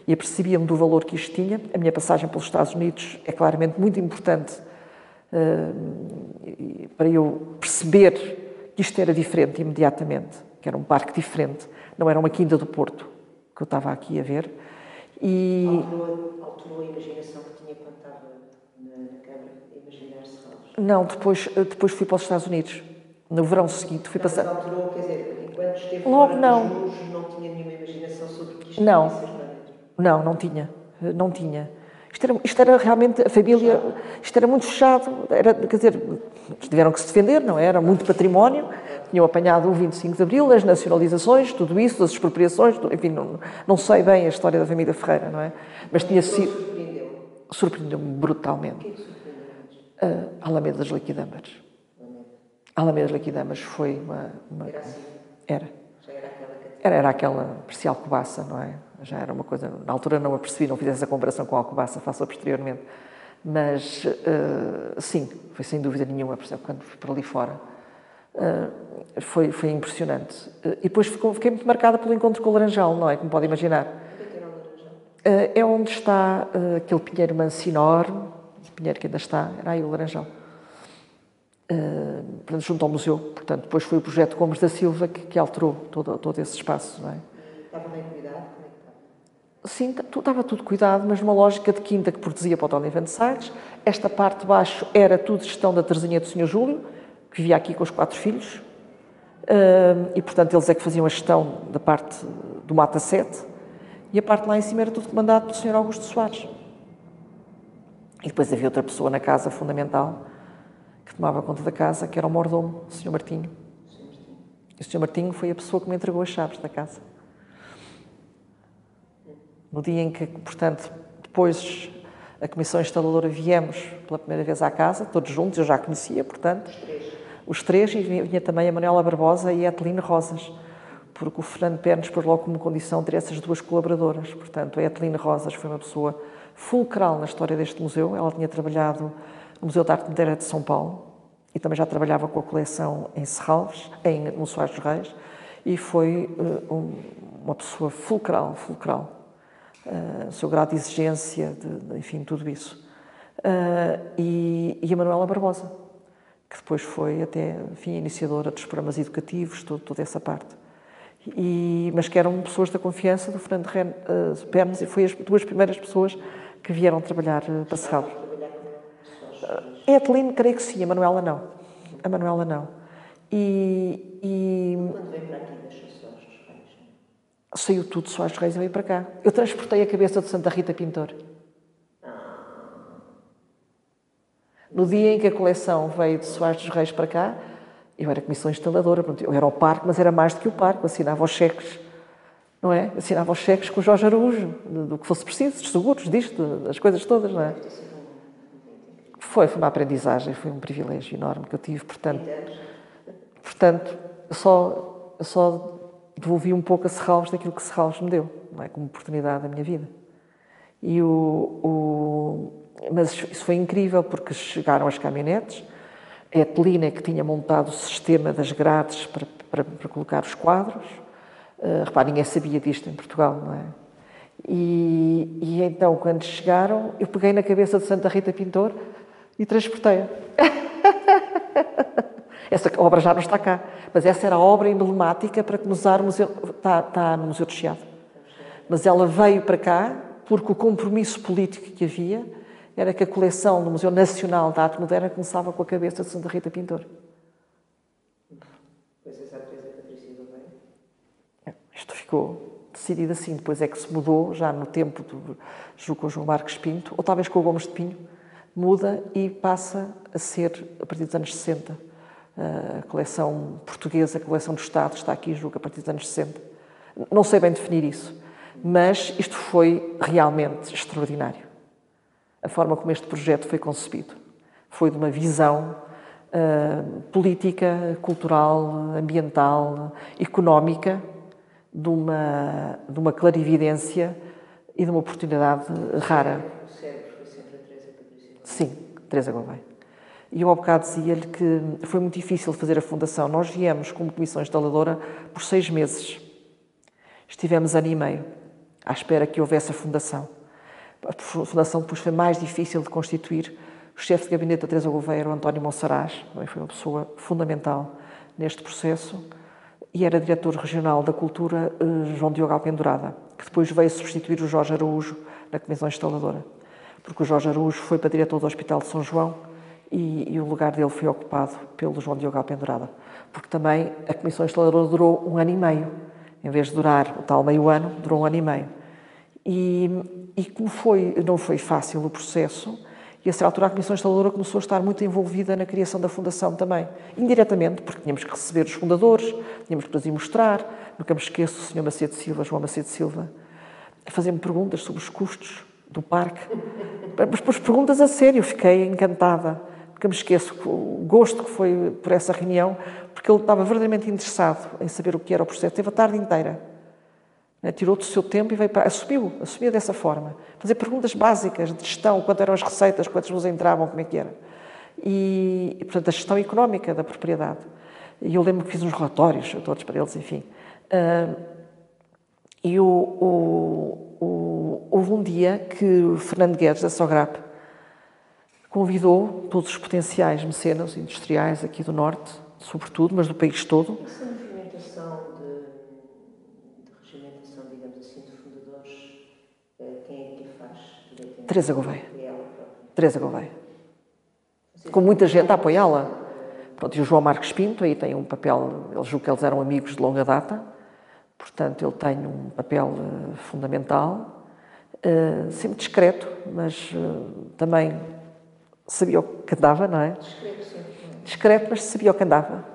e apercebia-me do valor que isto tinha. A minha passagem pelos Estados Unidos é claramente muito importante eh, e- para eu perceber que isto era diferente imediatamente, que era um parque diferente, não era uma quinta do Porto que eu estava aqui a ver. E, alterou, alterou a imaginação que tinha quando estava na, na Câmara, a imaginar Serralves. Não, depois, depois fui para os Estados Unidos. No verão seguinte fui Não, passar. alterou, quer dizer, enquanto esteve Logo fora não. dos muros, não tinha nenhuma imaginação sobre o que isto Não. podia ser lá dentro. Não, não tinha. Não tinha. Isto era, isto era realmente a família. Isto era muito fechado. Era, quer dizer, tiveram que se defender, não é? Era muito património. Tinham apanhado o 25 de Abril, as nacionalizações, tudo isso, as expropriações, enfim, não, não sei bem a história da família Ferreira, não é? Mas tinha sido. surpreendeu. Surpreendeu-me O brutalmente. que é que surpreendeu antes? A Alameda das Liquidamas. A Alameda das Liquidamas foi uma. uma- Era assim, era. era aquela parecia Alcobaça, não é? Já era uma coisa. Na altura não a percebi, não fiz essa comparação com a Alcobaça, faço-a posteriormente. Mas, eh, sim, foi sem dúvida nenhuma, por exemplo, quando fui para ali fora. eh, foi, foi impressionante. Eh, e depois fiquei muito marcada pelo encontro com o Laranjal, não é? Como pode imaginar. É onde está aquele pinheiro manso enorme, pinheiro que ainda está, era aí o Laranjal. Portanto, junto ao museu. Portanto, depois foi o projeto Gomes da Silva que, que alterou todo, todo esse espaço, não é? Estava bem cuidado? É? Sim, estava tudo cuidado, mas numa lógica de quinta que produzia para o Van Salles. Esta parte de baixo era tudo gestão da Terezinha do Sr. Júlio, que vivia aqui com os quatro filhos. Ahm, e, portanto, eles é que faziam a gestão da parte do Mata 7. E a parte lá em cima era tudo comandado pelo Sr. Augusto Soares. E depois havia outra pessoa na casa fundamental que tomava conta da casa, que era o mordomo, o Sr. Martinho. E o Sr. Martinho foi a pessoa que me entregou as chaves da casa. No dia em que, portanto, depois a Comissão Instaladora viemos pela primeira vez à casa, todos juntos, eu já a conhecia, portanto, os três, e vinha, vinha também a Manuela Barbosa e a Eteline Rosas, porque o Fernando Pernes pôs logo como condição ter essas duas colaboradoras. Portanto, a Eteline Rosas foi uma pessoa fulcral na história deste museu. Ela tinha trabalhado Museu de Arte Moderna de São Paulo e também já trabalhava com a coleção em Serralves, em, no Soares dos Reis, e foi eh, um- uma pessoa fulcral, fulcral. Uh, seu grau de exigência, de, de, enfim, tudo isso. Uh, e, e a Manuela Barbosa, que depois foi até, enfim, iniciadora dos programas educativos, todo, toda essa parte. E, mas que eram pessoas da confiança do Fernando Ren, uh, Pernes e foi as duas primeiras pessoas que vieram trabalhar uh, para Serralves. Só A Eteline, creio que sim, a Manuela não. A Manuela não. E, e Quando veio para aqui, deixou só os reis. saiu tudo só às reis e veio para cá. Eu transportei a cabeça de Santa Rita Pintor. No dia em que a coleção veio de Soares dos Reis para cá, eu era comissão instaladora, pronto, eu era o parque, mas era mais do que o parque, eu assinava os cheques, não é? Eu assinava os cheques com o Jorge Araújo, do do que fosse preciso, dos seguros, disto, das coisas todas, não é? Foi, foi uma aprendizagem, foi um privilégio enorme que eu tive, portanto, portanto só, só devolvi um pouco a Serralves daquilo que Serralves me deu, não é? como oportunidade da minha vida. E o, o- mas isso foi incrível porque chegaram as caminhonetes, a Etelina que tinha montado o sistema das grades para, para, para colocar os quadros. Uh, repare, ninguém sabia disto em Portugal, não é? E, e então, quando chegaram, eu peguei na cabeça de Santa Rita Pintor e transportei-a. Essa obra já não está cá, mas essa era a obra emblemática para começar o museu. Está, está no Museu do Chiado. Mas ela veio para cá porque o compromisso político que havia era que a coleção do Museu Nacional de Arte Moderna começava com a cabeça de Santa Rita Pintor. Patrícia Gouveia. Isto ficou, decidido assim. Depois é que se mudou, já no tempo do o João Marcos Pinto, ou talvez com o Gomes de Pinho, muda e passa a ser, a partir dos anos 60, a coleção portuguesa, a coleção do Estado, está aqui, julgo, a partir dos anos 60. Não sei bem definir isso, mas isto foi realmente extraordinário. A forma como este projeto foi concebido. Foi de uma visão uh, política, cultural, ambiental, económica, de uma, de uma clarividência e de uma oportunidade rara. O cérebro foi sempre a Teresa Patrícia. Sim, Teresa Gouveia. E eu, ao bocado, dizia-lhe que foi muito difícil fazer a fundação. Nós viemos como comissão instaladora por seis meses. Estivemos ano e meio à espera que houvesse a fundação. A fundação depois foi mais difícil de constituir. O chefe de gabinete da Teresa Gouveia o António Monsaraz, também foi uma pessoa fundamental neste processo, e era diretor regional da Cultura eh, João Diogo Alpendurada, que depois veio substituir o Jorge Araújo na comissão instaladora, porque o Jorge Araújo foi para diretor do Hospital de São João e, e o lugar dele foi ocupado pelo João Diogo Alpendurada, porque também a comissão instaladora durou um ano e meio, em vez de durar o tal meio ano, durou um ano e meio. E, e como foi, não foi fácil o processo, e a certa altura a Comissão Instaladora começou a estar muito envolvida na criação da Fundação também. Indiretamente, porque tínhamos que receber os fundadores, tínhamos que nos ir mostrar. Nunca me esqueço o Sr. Macedo Silva, João Macedo Silva, a fazer-me perguntas sobre os custos do parque. Mas por perguntas a sério, fiquei encantada. Nunca me esqueço o gosto que foi por essa reunião, porque ele estava verdadeiramente interessado em saber o que era o processo. Teve a tarde inteira né? Tirou do seu tempo e veio para. Assumiu, assumiu dessa forma. Fazer perguntas básicas de gestão, quanto eram as receitas, quantas luzes entravam, como é que era. E, portanto, a gestão económica da propriedade. E eu lembro que fiz uns relatórios, todos para eles, enfim. Uh, e o, o, o, houve um dia que o Fernando Guedes, da Sograp, convidou todos os potenciais mecenas industriais aqui do Norte, sobretudo, mas do país todo, Teresa Gouveia. Teresa Gouveia. Com muita gente a apoiá-la. Pronto, e o João Marcos Pinto aí tem um papel, eles julgo que eles eram amigos de longa data, portanto ele tem um papel uh, fundamental, uh, sempre discreto, mas uh, também sabia o que andava, não é? Discreto, sim. Discreto, mas sabia o que andava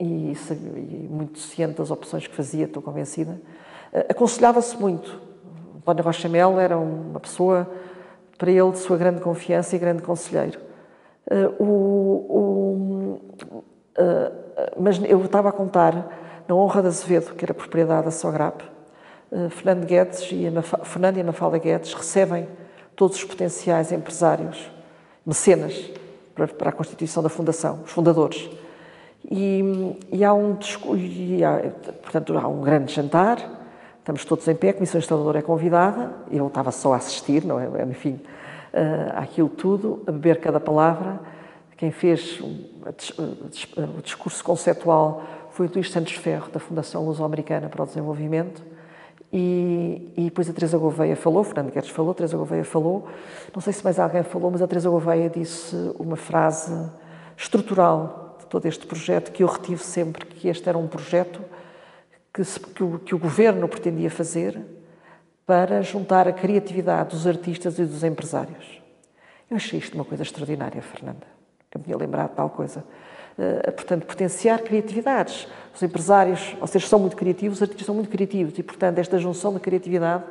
e, sabia, e muito ciente das opções que fazia, estou convencida. Aconselhava-se muito. António Rocha Mel era uma pessoa para ele de sua grande confiança e grande conselheiro. Uh, o, o, uh, mas eu estava a contar, na honra de Azevedo, que era propriedade da Sograp, uh, Fernando Guedes e a Fernando e a Mafalda Guedes recebem todos os potenciais empresários, mecenas, para, para a constituição da fundação, os fundadores. E, e há um e há, portanto há um grande jantar Estamos todos em pé, a Comissão Instaladora é convidada, eu estava só a assistir, não é? Enfim, uh, aquilo tudo, a beber cada palavra. Quem fez o discurso conceptual foi o Luís Santos Ferro, da Fundação Luso-Americana para o Desenvolvimento, e, e, depois a Teresa Gouveia falou, Fernando Guedes falou, Teresa Gouveia falou, não sei se mais alguém falou, mas a Teresa Gouveia disse uma frase estrutural de todo este projeto que eu retive sempre, que este era um projeto que, se, que, o, que o governo pretendia fazer para juntar a criatividade dos artistas e dos empresários. Eu achei isto uma coisa extraordinária, Fernanda. Eu me tinha lembrado de tal coisa. Uh, portanto, potenciar criatividades. Os empresários, vocês são muito criativos, os artistas são muito criativos e, portanto, esta junção de criatividade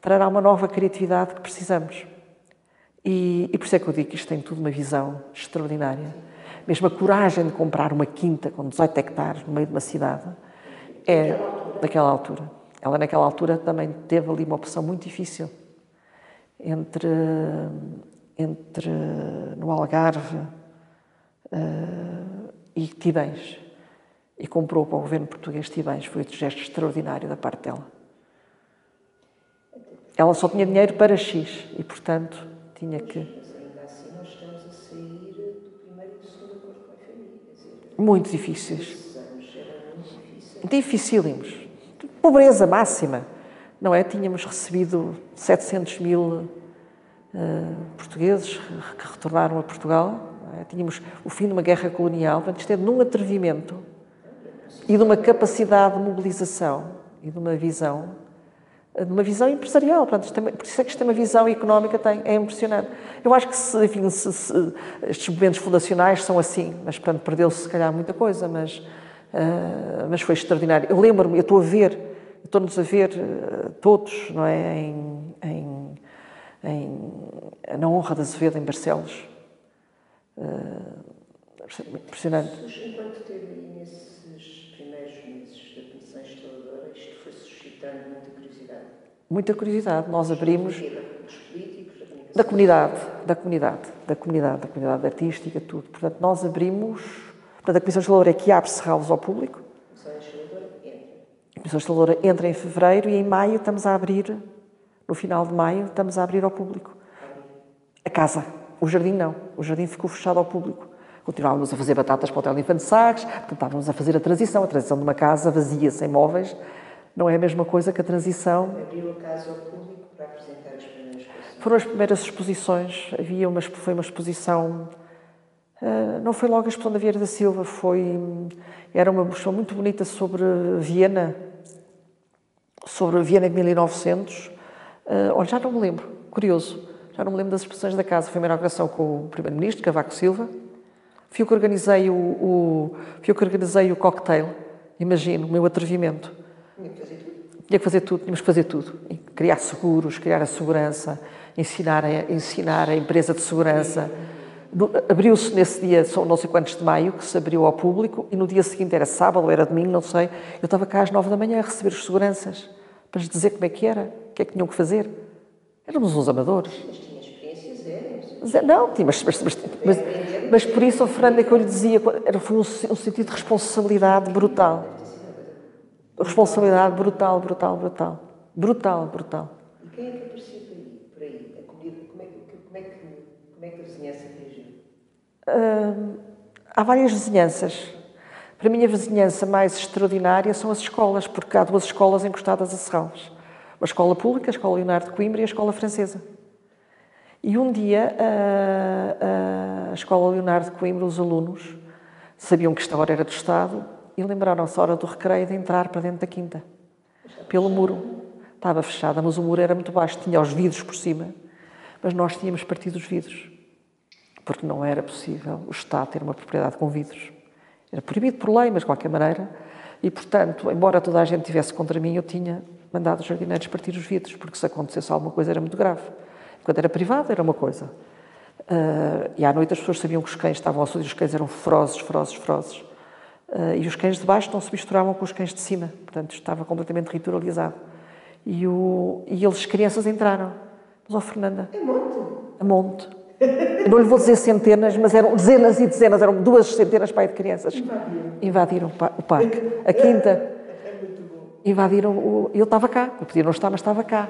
trará uma nova criatividade que precisamos. E, e por isso é que eu digo que isto tem tudo uma visão extraordinária. Mesmo a coragem de comprar uma quinta com 18 hectares no meio de uma cidade, é, naquela altura. Ela, naquela altura, também teve ali uma opção muito difícil entre, entre no Algarve uh, e Tibães. E comprou para o governo português Tibães. Foi outro gesto extraordinário da parte dela. Ela só tinha dinheiro para X e, portanto, tinha que. Mas ainda assim, nós estamos a sair do primeiro e do segundo acordo com a família. Muito difíceis dificílimos, pobreza máxima, não é? Tínhamos recebido 700 mil uh, portugueses que retornaram a Portugal, é? tínhamos o fim de uma guerra colonial, portanto, isto é de um atrevimento e de uma capacidade de mobilização e de uma visão de uma visão empresarial. Portanto, tem, por isso é que tem uma visão económica, tem, é impressionante. Eu acho que, se, enfim, se, se, estes movimentos fundacionais são assim, mas perdeu-se se calhar muita coisa, mas, uh, mas foi extraordinário. Eu lembro-me, eu estou a ver, estou-nos a ver uh, todos, não é, em, em, em, na honra da Azevedo, em Barcelos. Uh, impressionante. Enquanto teve aí nesses primeiros meses da Comissão Instaladora, isto suscitando muita curiosidade? Muita curiosidade. Nós abrimos. Dos políticos, da, da comunidade, da comunidade, da comunidade, da comunidade artística, tudo. Portanto, nós abrimos. Portanto, a Comissão Instaladora é que abre Serralves ao público. A Comissão Instaladora entra. A Comissão Instaladora entra em fevereiro e em maio estamos a abrir, no final de maio, estamos a abrir ao público. A casa. O jardim não. O jardim ficou fechado ao público. Continuávamos a fazer batatas para o Hotel Infante Sagres, estávamos a fazer a transição, a transição de uma casa vazia, sem móveis, não é a mesma coisa que a transição. Abriu a casa ao público para apresentar as primeiras exposições. Foram as primeiras exposições, havia uma, foi uma exposição, uh, não foi logo a exposição da Vieira da Silva, foi, era uma exposição muito bonita sobre Viena, sobre Viena de 1900. Uh, olha, já não me lembro, curioso, já não me lembro das exposições da casa, foi uma inauguração com o Primeiro-Ministro, Cavaco Silva, Fui eu que organizei o, o, fui eu que organizei o cocktail. Imagino, o meu atrevimento. Tinha que fazer tudo. Tinha que fazer tudo, tínhamos que fazer tudo. Criar seguros, criar a segurança, ensinar a, ensinar a empresa de segurança. Abriu-se nesse dia, são não sei quantos de maio, que se abriu ao público, e no dia seguinte, era sábado ou era domingo, não sei, eu estava cá às nove da manhã a receber os seguranças, para lhes dizer como é que era, o que é que tinham que fazer. Éramos uns amadores. Mas tinha experiências, é? Não, tinha, mas, mas, mas, mas mas por isso, a Fernanda, que eu lhe dizia, era, foi um, um sentido de responsabilidade brutal. Responsabilidade brutal, brutal, brutal. Brutal, brutal. E quem é que apareceu por aí? A comunidade, como, é que, como, é que, como é que a vizinhança reagiu? Uh, há várias vizinhanças. Para mim, a vizinhança mais extraordinária são as escolas, porque há duas escolas encostadas a Serralves. Uma escola pública, a Escola Leonardo de Coimbra, e a Escola Francesa. E um dia a, a Escola Leonardo de Coimbra, os alunos, sabiam que esta hora era do Estado e lembraram-se, a hora do recreio, de entrar para dentro da quinta, pelo muro. Estava fechada, mas o muro era muito baixo, tinha os vidros por cima, mas nós tínhamos partido os vidros, porque não era possível o Estado ter uma propriedade com vidros. Era proibido por lei, mas de qualquer maneira. E, portanto, embora toda a gente tivesse contra mim, eu tinha mandado os jardineiros partir os vidros, porque se acontecesse alguma coisa era muito grave. Quando era privado era uma coisa. Uh, e à noite as pessoas sabiam que os cães estavam ao sul e os cães eram ferozes, ferozes, ferozes. Uh, e os cães de baixo não se misturavam com os cães de cima. Portanto, estava completamente ritualizado. E, o, e eles, crianças, entraram. Mas, ó oh, Fernanda... A monte? A monte. Eu não lhe vou dizer centenas, mas eram dezenas e dezenas, eram duas centenas pai de crianças. Invadiram. Invadiram o parque. A quinta. É muito bom. Invadiram o... Eu estava cá. Eu podia não estar, mas estava cá.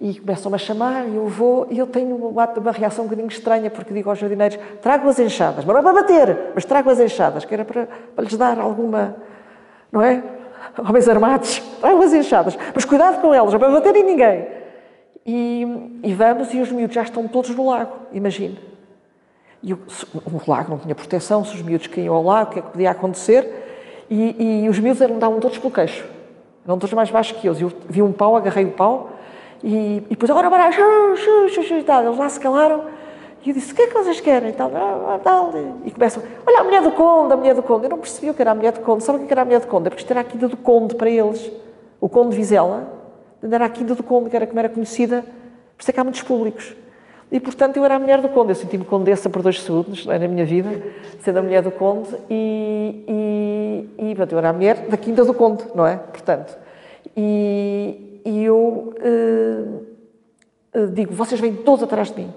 E começam-me a chamar, e eu vou, e eu tenho uma reação um bocadinho estranha, porque digo aos jardineiros: trago as enxadas, mas não é para bater, mas trago as enxadas, que era para, para lhes dar alguma, não é? Homens armados, trago as enxadas, mas cuidado com elas, não é para bater em ninguém. E, e vamos, e os miúdos já estão todos no lago, imagine. E o, o, lago não tinha proteção, se os miúdos caíam ao lago, o que é que podia acontecer? E, e os miúdos eram, davam todos pelo queixo, eram todos mais baixos que eu. Eu vi um pau, agarrei o pau e, e depois, agora baralho, e tal. Eles lá se calaram. E eu disse: O que é que vocês querem? E, tal, ah, tal. e começam: Olha, a mulher do Conde, a mulher do Conde. Eu não percebi o que era a mulher do Conde. Sabe o que era a mulher do Conde? É porque isto era a quinta do Conde para eles. O Conde Vizela. Era a quinta do Conde, que era como era conhecida. Por isso é que há muitos públicos. E, portanto, eu era a mulher do Conde. Eu senti-me condessa por dois segundos na minha vida, sendo a mulher do Conde. E, e, e portanto, eu era a mulher da Quinta do Conde, não é? Portanto. E, e eu uh, uh, digo, vocês vêm todos atrás de mim.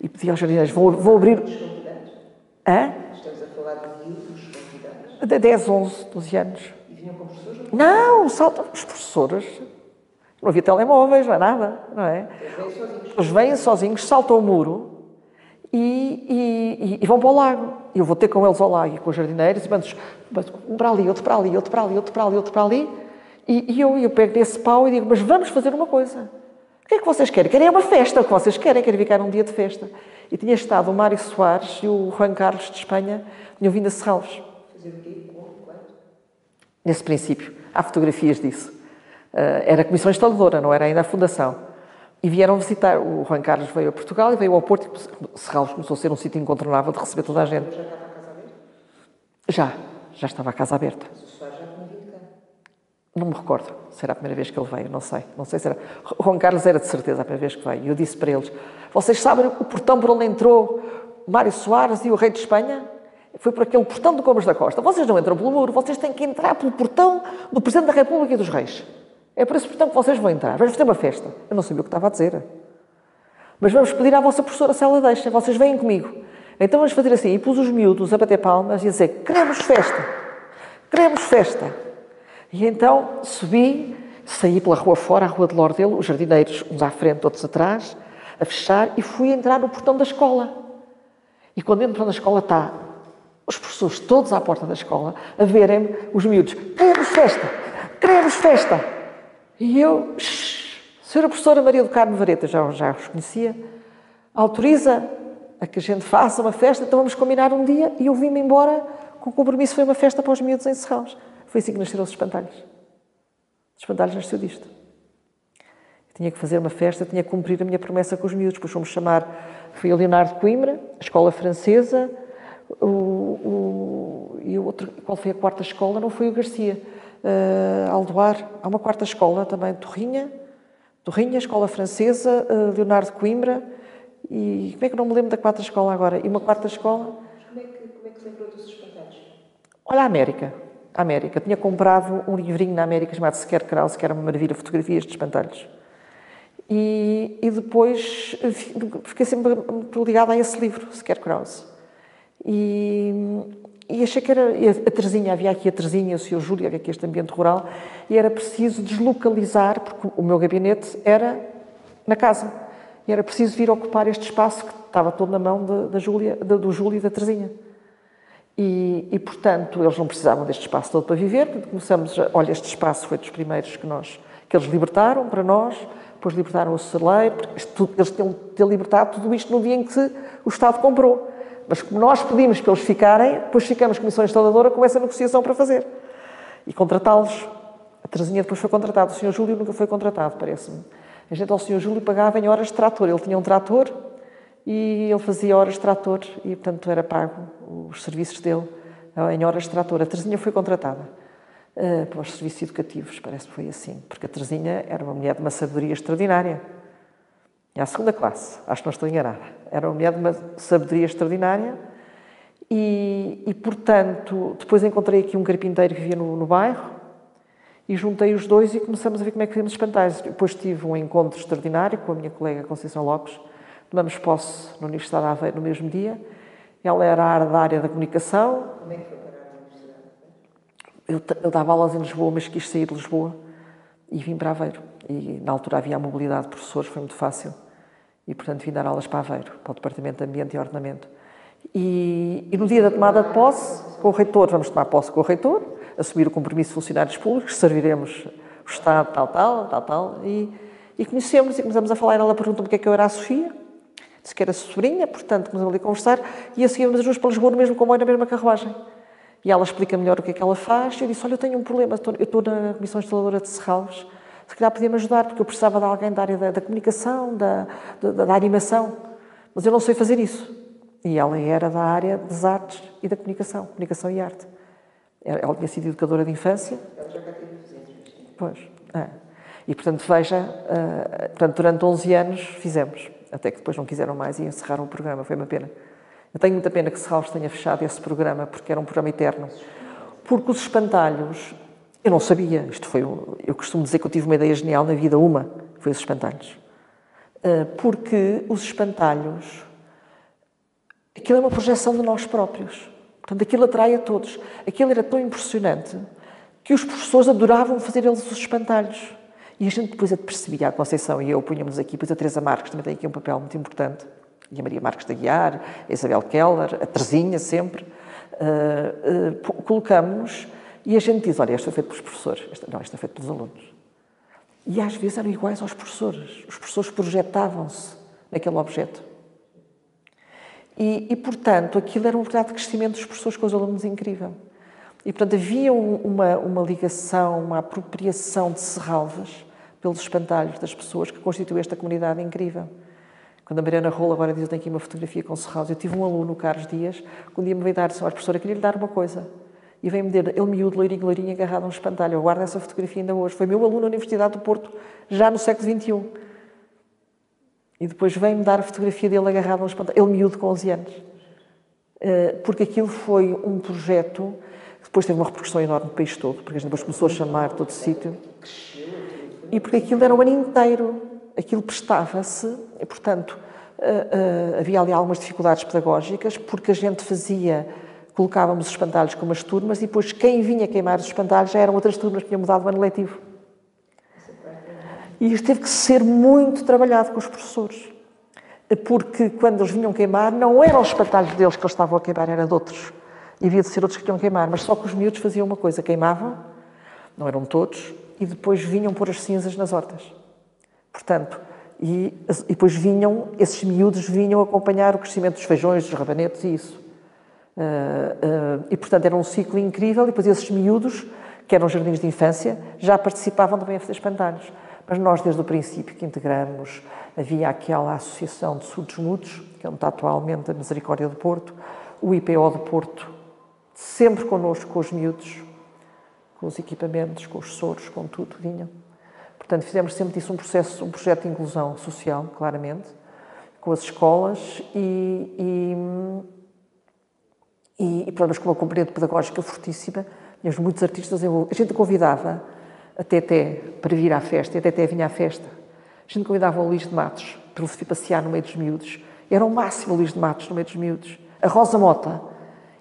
E pedi aos jardineiros, vou, vou abrir... Hã? Estamos a falar de miúdos convidados? De 10, 11, 12 anos. E vinham com professores? Não, saltam os professores. Não havia telemóveis, não é nada, não é? Eles vêm sozinhos, saltam o muro e, e, e, vão para o lago. Eu vou ter com eles ao lago e com os jardineiros e mando um para ali, outro para ali, outro para ali, outro para ali, outro para ali. E, e eu, eu pego nesse pau e digo, mas vamos fazer uma coisa. O que é que vocês querem? Querem uma festa, o que vocês querem, querem ficar um dia de festa. E tinha estado o Mário Soares e o Juan Carlos de Espanha, tinham vindo a Serralves. Fazer o quê? Nesse princípio. Há fotografias disso. era a comissão instaladora, não era ainda a fundação. E vieram visitar, o Juan Carlos veio a Portugal e veio ao Porto e Serralves começou a ser um sítio incontornável de receber toda a gente. Já estava a casa aberta? Já, já estava a casa aberta. Mas o Soares já tinha vindo cá. Não me recordo se era a primeira vez que ele veio, não sei. Não sei se era. Juan Carlos era de certeza a primeira vez que veio. E eu disse para eles: Vocês sabem o portão por onde entrou Mário Soares e o rei de Espanha? Foi por aquele portão de Gomes da Costa. Vocês não entram pelo muro, vocês têm que entrar pelo portão do Presidente da República e dos Reis. É por esse portão que vocês vão entrar. Vamos ter uma festa. Eu não sabia o que estava a dizer. Mas vamos pedir à vossa professora se ela deixa. Vocês vêm comigo. Então vamos fazer assim. E pus os miúdos a bater palmas e a dizer: Queremos festa! Queremos festa! E então subi, saí pela rua fora, a rua de Lordelo, os jardineiros, uns à frente, outros atrás, a fechar, e fui entrar no portão da escola. E quando entro na escola está os professores todos à porta da escola a verem-me, os miúdos, queremos festa, queremos festa. E eu, senhora professora Maria do Carmo Vareta, já, já os conhecia, autoriza a que a gente faça uma festa, então vamos combinar um dia e eu vim-me embora com o compromisso, foi uma festa para os miúdos em Serralves. Foi assim que nasceram os espantalhos. Os espantalhos nasceu disto. Eu tinha que fazer uma festa, tinha que cumprir a minha promessa com os miúdos, depois fomos chamar, fui a Leonardo de Coimbra, a escola francesa, o, o, e o outro, qual foi a quarta escola? Não foi o Garcia, uh, Aldoar. Há uma quarta escola também, Torrinha, Torrinha, escola francesa, uh, Leonardo de Coimbra, e como é que não me lembro da quarta escola agora? E uma quarta escola? Mas como é que, como é que se lembrou dos espantalhos? Olha a América. América. Tinha comprado um livrinho na América chamado Sequer Krause, que era uma maravilha, fotografias de espantalhos. E, e depois fiquei sempre muito ligada a esse livro, Sequer Krause. E, e achei que era a Terezinha, havia aqui a Terezinha, o Sr. Júlio, havia aqui este ambiente rural, e era preciso deslocalizar, porque o meu gabinete era na casa. E era preciso vir ocupar este espaço que estava todo na mão de, da Júlia, de, do Júlio e da Terezinha. E, e, portanto, eles não precisavam deste espaço todo para viver. Começamos, a, olha, este espaço foi dos primeiros que nós, que eles libertaram para nós, depois libertaram o celeiro, eles tinham de ter libertado tudo isto no dia em que o Estado comprou. Mas como nós pedimos para eles ficarem, depois ficamos comissão instaladora com essa negociação para fazer. E contratá-los. A Terezinha depois foi contratada. O Sr. Júlio nunca foi contratado, parece-me. A gente ao Sr. Júlio pagava em horas de trator. Ele tinha um trator e ele fazia horas de trator e, portanto, era pago os serviços dele em horas de trator. A Terezinha foi contratada uh, para os serviços educativos, parece que foi assim, porque a Terezinha era uma mulher de uma sabedoria extraordinária. E à segunda classe, acho que não estou enganada. Era uma mulher de uma sabedoria extraordinária e, e portanto, depois encontrei aqui um carpinteiro que vivia no, no bairro e juntei os dois e começamos a ver como é que fazíamos espantalhos. Depois tive um encontro extraordinário com a minha colega Conceição Lopes, tomamos posse na Universidade de Aveiro no mesmo dia. Ela era da área da comunicação. Como é que foi parar a universidade? Eu, eu dava aulas em Lisboa, mas quis sair de Lisboa e vim para Aveiro. E na altura havia a mobilidade de professores, foi muito fácil. E, portanto, vim dar aulas para Aveiro, para o Departamento de Ambiente e Ordenamento. E, e no dia da tomada de posse, com o reitor, vamos tomar posse com o reitor, assumir o compromisso de funcionários públicos, serviremos o Estado, tal, tal, tal, tal, e, e conhecemos e começamos a falar. Ela perguntou-me o que é que eu era a Sofia, disse que era sobrinha, portanto, começamos ali a conversar, e a seguir as duas para Lisboa no mesmo comboio, na mesma carruagem. E ela explica melhor o que é que ela faz, e eu disse, olha, eu tenho um problema, eu estou na Comissão Instaladora de Serralves, se calhar podia-me ajudar, porque eu precisava de alguém da área da, da comunicação, da, da, da, animação, mas eu não sei fazer isso. E ela era da área das artes e da comunicação, comunicação e arte. Ela tinha sido educadora de infância. Ela já cá vizinhos. Pois, é. E, portanto, veja, uh, portanto, durante 11 anos fizemos, até que depois não quiseram mais e encerraram o programa, foi uma pena. Eu tenho muita pena que Serralves tenha fechado esse programa, porque era um programa eterno. Porque os espantalhos eu não sabia. Isto foi. Eu costumo dizer que eu tive uma ideia genial na vida, uma, foi os espantalhos. Porque os espantalhos. Aquilo é uma projeção de nós próprios. Portanto, aquilo atrai a todos. Aquilo era tão impressionante que os professores adoravam fazer eles os espantalhos. E a gente depois percebia, a Conceição e eu punhamos aqui, depois a Teresa Marques também tem aqui um papel muito importante, e a Maria Marques da Guiar, a Isabel Keller, a Terezinha sempre, uh, uh, colocamos e a gente diz, olha, este é feito pelos professores, este, não, este é feito pelos alunos. E às vezes eram iguais aos professores. Os professores projetavam-se naquele objeto. E, e, portanto, aquilo era um verdade de crescimento dos professores com os alunos incrível. E, portanto, havia uma, uma ligação, uma apropriação de serralvas pelos espantalhos das pessoas que constituiu esta comunidade incrível. Quando a Mariana Rola agora diz, eu tenho aqui uma fotografia com serralvos, eu tive um aluno, o Carlos Dias, que um dia me veio dar, a professora, queria lhe dar uma coisa. E veio-me dizer, ele miúdo, loirinho, loirinho, agarrado a um espantalho. Eu guardo essa fotografia ainda hoje. Foi meu aluno na Universidade do Porto, já no século XXI. E depois veio-me dar a fotografia dele agarrado a um espantalho. Ele miúdo com 11 anos. Eh, porque aquilo foi um projeto que depois teve uma repercussão enorme no país todo, porque a gente depois começou a chamar todo sítio. E porque aquilo era o ano inteiro. Aquilo prestava-se, e portanto, eh, eh, havia ali algumas dificuldades pedagógicas, porque a gente fazia colocávamos os espantalhos com umas turmas e depois quem vinha queimar os espantalhos já eram outras turmas que tinham mudado o ano letivo. E isto teve que ser muito trabalhado com os professores. Porque quando eles vinham queimar, não eram os espantalhos deles que eles estavam a queimar, era de outros. E havia de ser outros que iam queimar. Mas só que os miúdos faziam uma coisa: queimavam, não eram todos, e depois vinham pôr as cinzas nas hortas. Portanto, e, e depois vinham, esses miúdos vinham acompanhar o crescimento dos feijões, dos rabanetes e isso. Uh, uh, e, portanto, era um ciclo incrível. E depois esses miúdos, que eram jardins de infância, já participavam também a fazer espantalhos. Mas nós, desde o princípio, que integramos, havia aquela Associação de Surdos Mudos, que é onde está atualmente a Misericórdia do Porto, o IPO do Porto, sempre connosco, com os miúdos, com os equipamentos, com os soros, com tudo, vinham. Portanto, fizemos sempre disso um processo, um projeto de inclusão social, claramente, com as escolas e, e, e, e com uma componente pedagógica fortíssima. Tínhamos muitos artistas envolvidos. A gente convidava a Teté para vir à festa, e a Teté vinha à festa. A gente convidava o Luís de Matos para ele passear no meio dos miúdos. Era o máximo o Luís de Matos no meio dos miúdos. A Rosa Mota.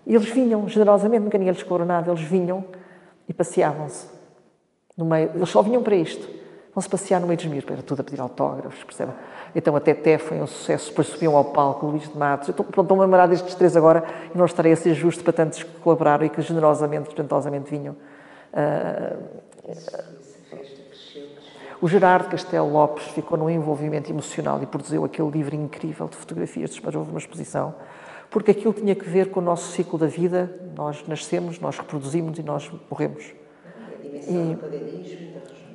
E eles vinham, generosamente, nunca ninguém lhes cobrou nada, eles vinham e passeavam-se. No meio, eles só vinham para isto. Vão-se passear no meio dos miúdos, era tudo a pedir autógrafos, percebe? Então a Teté foi um sucesso, depois subiam ao palco Luís de Matos. Eu estou, pronto, estou a lembrar destes três agora e não estarei a ser justo para tantos que colaboraram e que generosamente, espantosamente vinham. Uh, o Gerardo Castelo Lopes ficou num envolvimento emocional e produziu aquele livro incrível de fotografias, depois houve uma exposição, porque aquilo tinha que ver com o nosso ciclo da vida. Nós nascemos, nós reproduzimos e nós morremos. E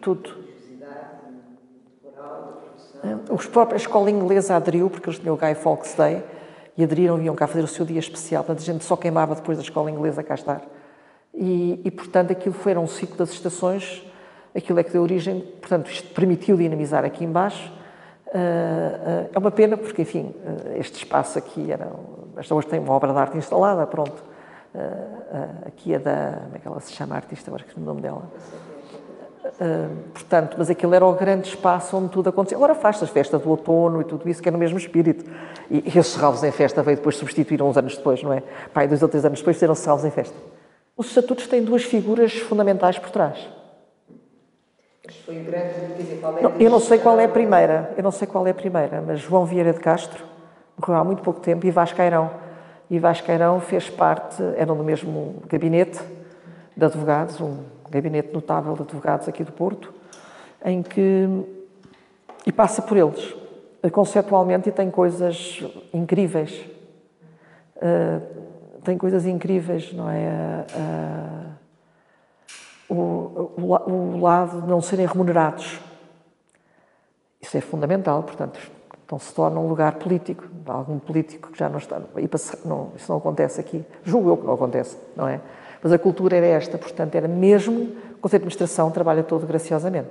tudo. Os próprios, a escola inglesa aderiu, porque eles tinham o Guy Fawkes Day, e aderiram e iam cá fazer o seu dia especial. Portanto, a gente só queimava depois da escola inglesa cá estar. E, e, portanto, aquilo foi um ciclo das estações, aquilo é que deu origem, portanto, isto permitiu dinamizar aqui embaixo. Uh, uh, é uma pena, porque, enfim, este espaço aqui era. Esta hoje tem uma obra de arte instalada, pronto. aqui é da. Como é que ela se chama, a artista? Agora que o nome dela. portanto, mas aquilo era o grande espaço onde tudo acontecia. Agora faz-se as festas do outono e tudo isso, que é no mesmo espírito. E, e esses em festa veio depois substituir uns anos depois, não é? Pai, dois ou três anos depois fizeram serralvos em festa. Os estatutos têm duas figuras fundamentais por trás. Foi o grande, dizer, qual é não, eu não sei qual é a primeira, eu não sei qual é a primeira, mas João Vieira de Castro morreu há muito pouco tempo e Vascairão. E Vascairão fez parte, eram do mesmo gabinete de advogados, um gabinete notável de advogados aqui do Porto, em que e passa por eles conceptualmente e tem coisas incríveis. Uh, tem coisas incríveis, não é? Uh, o, o, o, lado de não serem remunerados. Isso é fundamental, portanto, então se torna um lugar político, algum político que já não está. Não, isso não acontece aqui. Julgo eu que não acontece, não é? Mas a cultura era esta, portanto, era mesmo. O Conselho de Administração trabalha todo graciosamente.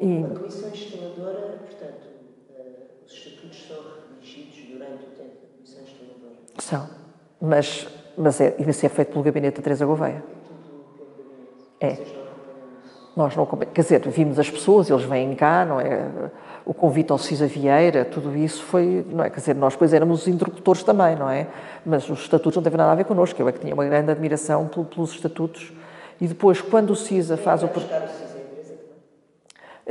E, a Comissão Instaladora, portanto, uh, os estatutos são redigidos durante o tempo da Comissão Instaladora? São. Mas, mas é, isso é feito pelo gabinete da Teresa Gouveia. É. Nós não Quer dizer, vimos as pessoas, eles vêm cá, não é? O convite ao Cisa Vieira, tudo isso foi. Não é? Quer dizer, nós depois éramos os interlocutores também, não é? Mas os estatutos não têm nada a ver connosco. Eu é que tinha uma grande admiração pelos estatutos. E depois, quando o CISA faz o. A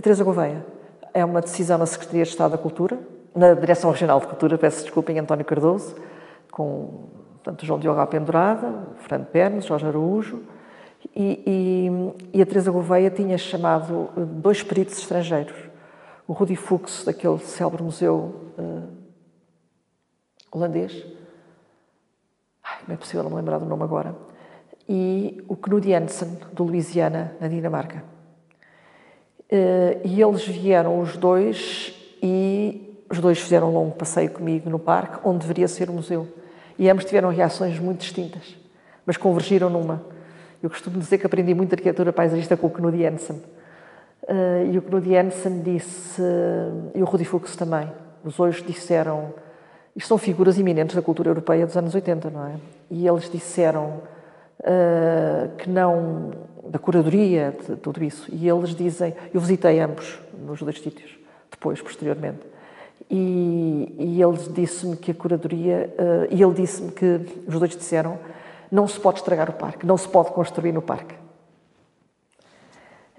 Teresa Gouveia. É uma decisão na Secretaria de Estado da Cultura, na Direção Regional de Cultura, peço desculpa, em António Cardoso, com Portanto, João Diogo Pendurada, Fernando Pernes, Jorge Araújo, e, e, e, a Teresa Gouveia tinha chamado eh, dois peritos estrangeiros. O Rudi Fuchs, daquele célebre museu uh, holandês, Ai, como é possível não me lembrar do nome agora, e o Knud Jensen, do Louisiana, na Dinamarca. Eh, e eles vieram os dois e os dois fizeram um longo passeio comigo no parque, onde deveria ser o museu. E ambos tiveram reações muito distintas, mas convergiram numa. Eu costumo dizer que aprendi muito arquitetura paisagista com o Knud Jensen. Uh, e o Knud Jensen disse, uh, e o Rudi Fuchs também, os dois disseram, isto são figuras eminentes da cultura europeia dos anos 80, não é? E eles disseram uh, que não, da curadoria, de tudo isso. E eles dizem, eu visitei ambos nos dois sítios, depois, posteriormente. E, e eles disse-me que a curadoria, uh, e ele disse-me que, os dois disseram, não se pode estragar o parque, não se pode construir no parque.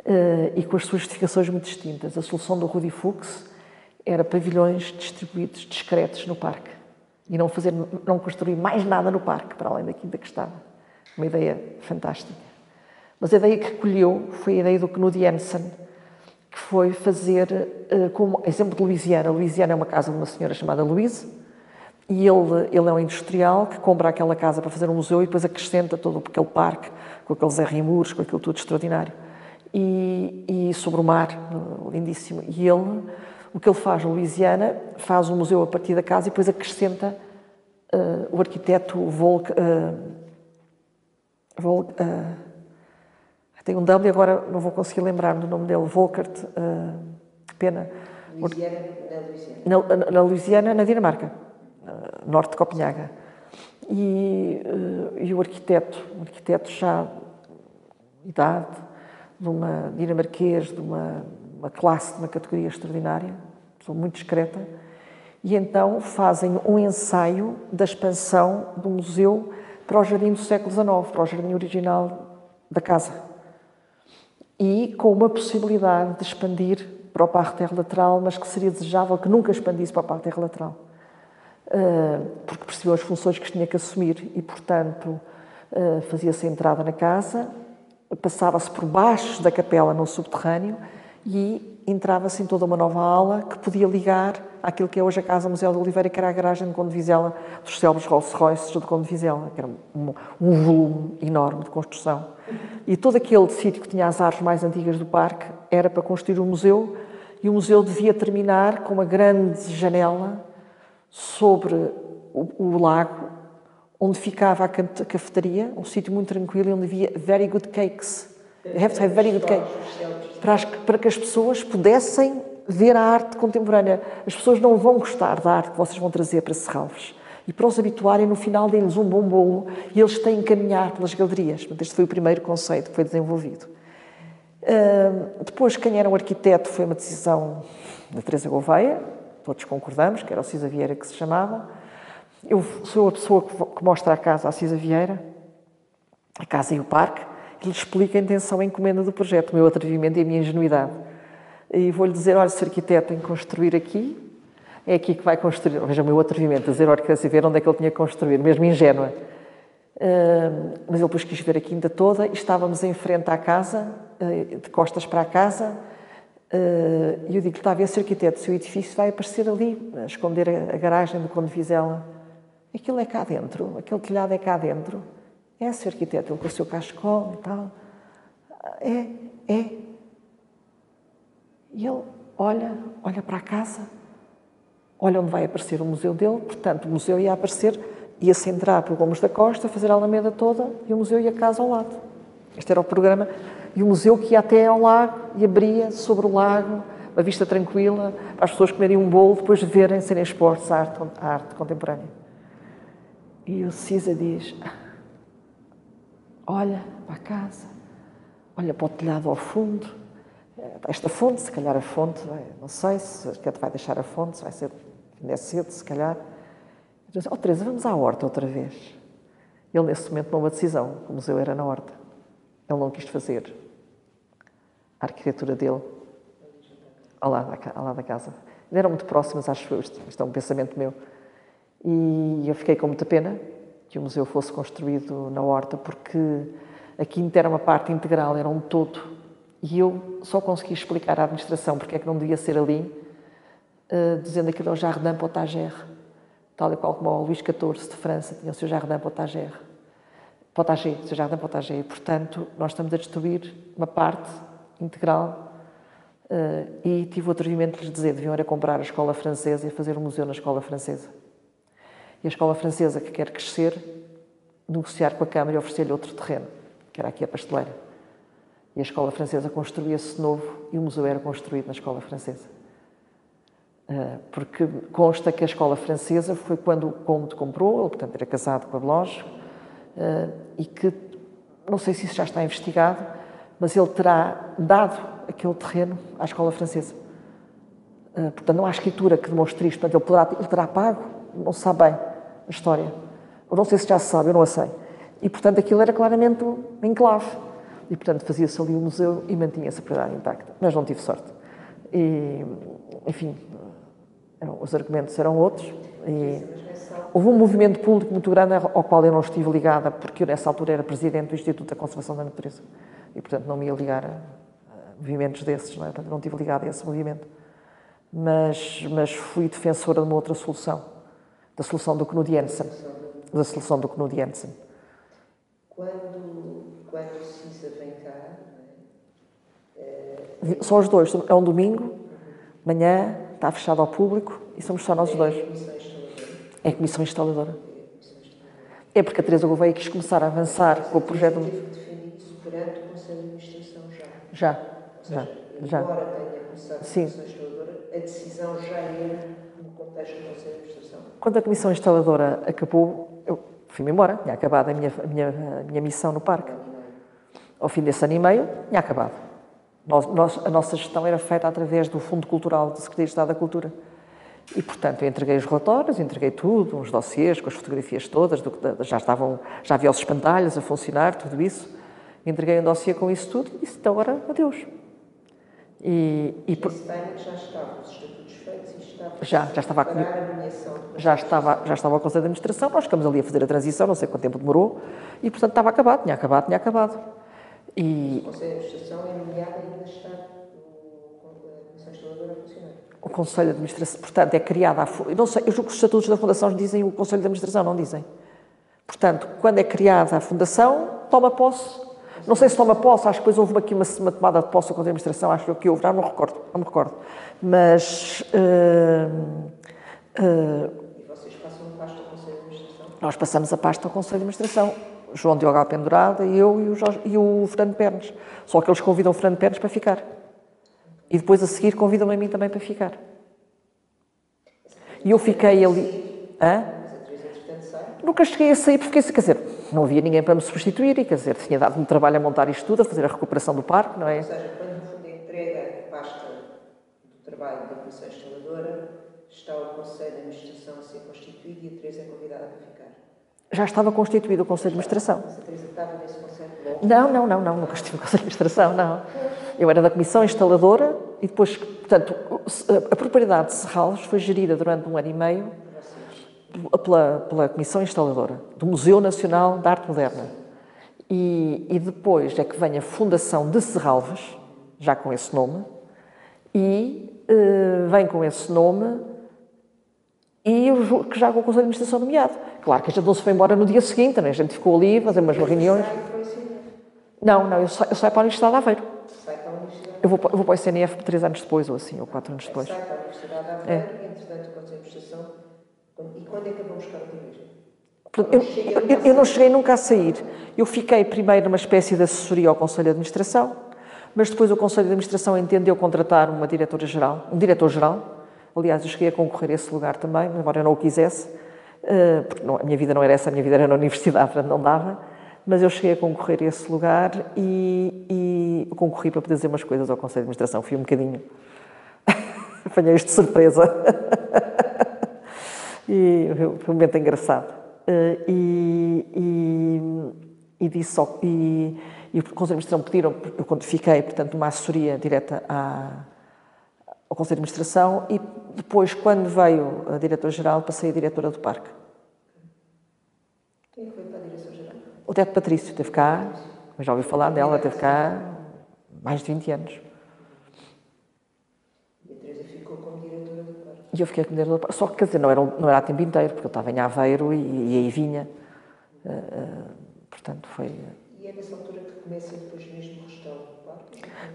Uh, e com as suas justificações muito distintas. A solução do Rudi Fuchs era pavilhões distribuídos, discretos no parque. E não, fazer, não construir mais nada no parque, para além da quinta que estava. Uma ideia fantástica. Mas a ideia que colheu foi a ideia do Knud Jensen, que foi fazer, uh, como exemplo de Louisiana. Louisiana é uma casa de uma senhora chamada Louise, e ele, ele é um industrial que compra aquela casa para fazer um museu e depois acrescenta todo aquele parque, com aqueles R com aquilo tudo extraordinário. E, e sobre o mar, lindíssimo. E ele o que ele faz na Louisiana, faz um museu a partir da casa e depois acrescenta uh, o arquiteto Volk. Uh, Volk uh, tem um W, agora não vou conseguir lembrar do nome dele, Volkert. Uh, pena. Louisiana, na Louisiana. Na, na, na Louisiana, na Dinamarca, norte de Copenhaga. E, e o arquiteto, um arquiteto já idade, de uma dinamarquês, de uma uma classe de uma categoria extraordinária, pessoa muito discreta, e então fazem um ensaio da expansão do museu para o jardim do século XIX, para o jardim original da casa. E com uma possibilidade de expandir para o parterre lateral, mas que seria desejável que nunca expandisse para o parterre lateral. Eh, porque percebeu as funções que tinha que assumir e, portanto, eh, fazia-se a entrada na casa, passava-se por baixo da capela no subterrâneo e entrava-se em toda uma nova ala que podia ligar àquilo que é hoje a Casa Museu de Oliveira, que era a garagem de Conde Vizela, dos célebres Rolls-Royces de Conde Vizela, que era um, um, volume enorme de construção. E todo aquele sítio que tinha as árvores mais antigas do parque era para construir um museu, e o museu devia terminar com uma grande janela sobre o, o lago, onde ficava a cafetaria, um sítio muito tranquilo, onde havia very good cakes. have to have very good cakes para, as, para que as pessoas pudessem ver a arte contemporânea. As pessoas não vão gostar da arte que vocês vão trazer para Serralves. E para os habituarem, no final deles um bom bolo e eles têm que caminhar pelas galerias. Este foi o primeiro conceito que foi desenvolvido. Uh, depois, quem era o arquiteto foi uma decisão da Teresa Gouveia, todos concordamos, que era o Cisa Vieira que se chamava. Eu sou a pessoa que mostra a casa à Cisa Vieira, a casa e o parque, que lhe explica a intenção e a encomenda do projeto, o meu atrevimento e a minha ingenuidade. E vou-lhe dizer, olha, se arquiteto em construir aqui, é aqui que vai construir. Veja o meu atrevimento, dizer, olha, quer ver onde é que ele tinha que construir, mesmo ingênua. Uh, mas ele depois quis ver a quinta toda e estávamos em frente à casa, uh, de costas para a casa, e eu digo, está a ver, se arquiteto, se o edifício vai aparecer ali, a esconder a, garagem do Conde Vizela. Aquilo é cá dentro, aquele telhado é cá dentro. É, Sr. arquiteto, ele com o seu cachecol e tal. É, é. E ele olha, olha para a casa, olha onde vai aparecer o museu dele, portanto, o museu ia aparecer, ia-se entrar pelo Gomes da Costa, fazer a Alameda toda e o museu ia a casa ao lado. Este era o programa. E o museu que ia até ao lago e abria sobre o lago, uma vista tranquila, para as pessoas comerem um bolo, depois de verem, serem expostos à arte, à arte contemporânea. E o Cisa diz olha para a casa, olha para o telhado ao fundo. Esta fonte, se calhar a fonte, não sei se vai deixar a fonte, se vai ser ainda é cedo, se calhar. Diz, oh Teresa, vamos à horta outra vez. Ele nesse momento tomou uma decisão, o museu era na horta. Ele não quis fazer a arquitetura dele ao lado da, ao lado da casa. Eram muito próximas, acho eu, isto, isto é um pensamento meu. E eu fiquei com muita pena, que o museu fosse construído na horta, porque a quinta era uma parte integral, era um todo. E eu só consegui explicar à administração porque é que não devia ser ali, uh, dizendo aquilo ao Jardin Potager, tal e qual como o Luís XIV de França tinha o seu Jardin Potager. Potager, o seu jardim. E, portanto, nós estamos a destruir uma parte integral uh, e tive o atrevimento de lhes dizer deviam era comprar a escola francesa e fazer um museu na escola francesa. E a escola francesa que quer crescer, negociar com a Câmara e oferecer-lhe outro terreno, que era aqui a pasteleira. E a escola francesa construía-se novo e o museu era construído na escola francesa. Uh, porque consta que a escola francesa foi quando o Conde comprou, ele, portanto, era casado com a Blanche, e que, não sei se isso já está investigado, mas ele terá dado aquele terreno à escola francesa. Uh, portanto, não há escritura que demonstre isto, portanto, ele, poderá, ele terá pago, não se sabe bem a história. Eu não sei se já se sabe, eu não a sei. E, portanto, aquilo era claramente um enclave. E, portanto, fazia-se ali o museu e mantinha-se a propriedade intacta. Mas não tive sorte. E, enfim, os argumentos eram outros. E houve um movimento público muito grande ao qual eu não estive ligada, porque eu, nessa altura, era presidente do Instituto da Conservação da Natureza. E, portanto, não me ia ligar a, movimentos desses, não é? Portanto, não estive ligada a esse movimento. Mas, mas fui defensora de uma outra solução, da solução do Knud Jensen. Da solução do Knud Jensen. Quando, quando o CISA vem cá... É... Só os dois. É um domingo, manhã, está fechado ao público e somos só nós dois. É a comissão instaladora. É porque a Teresa Gouveia quis começar a avançar com o projeto. Já. Já, já. Embora tenha começado a comissão instaladora, a decisão já era no contexto do Conselho de Administração. Quando a comissão instaladora acabou, eu fui-me embora, tinha acabado a minha, a minha, a minha missão no parque. Ao fim desse ano e meio, tinha acabado. Nós, nós, a nossa gestão era feita através do Fundo Cultural do Secretaria de Estado da Cultura. E, portanto, eu entreguei os relatórios, entreguei tudo, uns dossiês com as fotografias todas, do, já estavam, já havia os espantalhos a funcionar, tudo isso. Entreguei um dossiê com isso tudo e disse, então agora, adeus. E, e por... já estavam os estatutos feitos e estava já, já estava a, a já estava Já estava o Conselho de Administração, nós ficamos ali a fazer a transição, não sei quanto tempo demorou, e, portanto, estava acabado, tinha acabado, tinha acabado. E... O Conselho de Administração é nomeado e ainda está a Comissão Instaladora a funcionar. O Conselho de Administração, portanto, é criada a... Eu não sei, eu julgo que os estatutos da Fundação dizem o Conselho de Administração, não dizem. Portanto, quando é criada a Fundação, toma posse. Não sei se toma posse, acho que depois houve aqui uma, uma tomada de posse do Conselho de Administração, acho que houve, não, não recordo, não me recordo. Mas... Uh, uh, e vocês passam a pasta ao Conselho de Administração? Nós passamos a pasta ao Conselho de Administração. João Diogo Alpendurada eu e o, Jorge, e o Fernando Pernes. Só que eles convidam o Fernando Pernes para ficar. E depois a seguir convidam-me a mim também para ficar. E eu fiquei ali. Hã? Nunca cheguei a sair porque, quer dizer, não havia ninguém para me substituir e, quer dizer, tinha dado-me trabalho a montar isto tudo, a fazer a recuperação do parque, não é? Ou seja, quando no fundo entrega a pasta do trabalho da Comissão Instaladora, está o Conselho de Administração a ser constituído e a Teresa é convidada para ficar já estava constituído o Conselho de Administração. Não, não, não, não, nunca estive no Conselho de Administração, não. Eu era da Comissão Instaladora e depois, portanto, a propriedade de Serralves foi gerida durante um ano e meio pela, pela Comissão Instaladora do Museu Nacional de Arte Moderna. E, e depois é que vem a Fundação de Serralves, já com esse nome, e uh, vem com esse nome e eu, que já com o Conselho de Administração nomeado. Claro que a gente não se foi embora no dia seguinte, né? a gente ficou ali, fazer umas reuniões. Não, não, eu saio, eu saio para a Universidade de Aveiro. Eu vou, eu vou para o ICNF três anos depois, ou assim, ou quatro anos depois. Sai para a Universidade de Aveiro, é. entretanto, o Conselho de Administração. E quando é que vão buscar o eu, eu, eu não cheguei nunca a sair. Eu fiquei primeiro numa espécie de assessoria ao Conselho de Administração, mas depois o Conselho de Administração entendeu contratar uma diretora-geral, um diretor-geral, Aliás, eu cheguei a concorrer a esse lugar também, embora eu não o quisesse, eh, porque a minha vida não era essa, a minha vida era na universidade, portanto não dava, mas eu cheguei a concorrer a esse lugar e, e concorri para poder dizer umas coisas ao Conselho de Administração. Fui um bocadinho. Apanhei isto de surpresa. e foi um momento engraçado. Eh, e, e, e disse só. E, e o Conselho de Administração pediram, eu quando fiquei, portanto, uma assessoria direta à ao Conselho de Administração e depois, quando veio a diretora-geral, passei a diretora do parque. Quem foi para a direção-geral? O Teto Patrício esteve cá, já ouvi falar dela, esteve cá mais de 20 anos. E a Teresa ficou como diretora do parque? E eu fiquei como diretora do parque. Só que, quer dizer, não era, não era a tempo inteiro, porque eu estava em Aveiro e, e aí vinha. Uh, uh, Portanto, foi. E é nessa altura que começa depois mesmo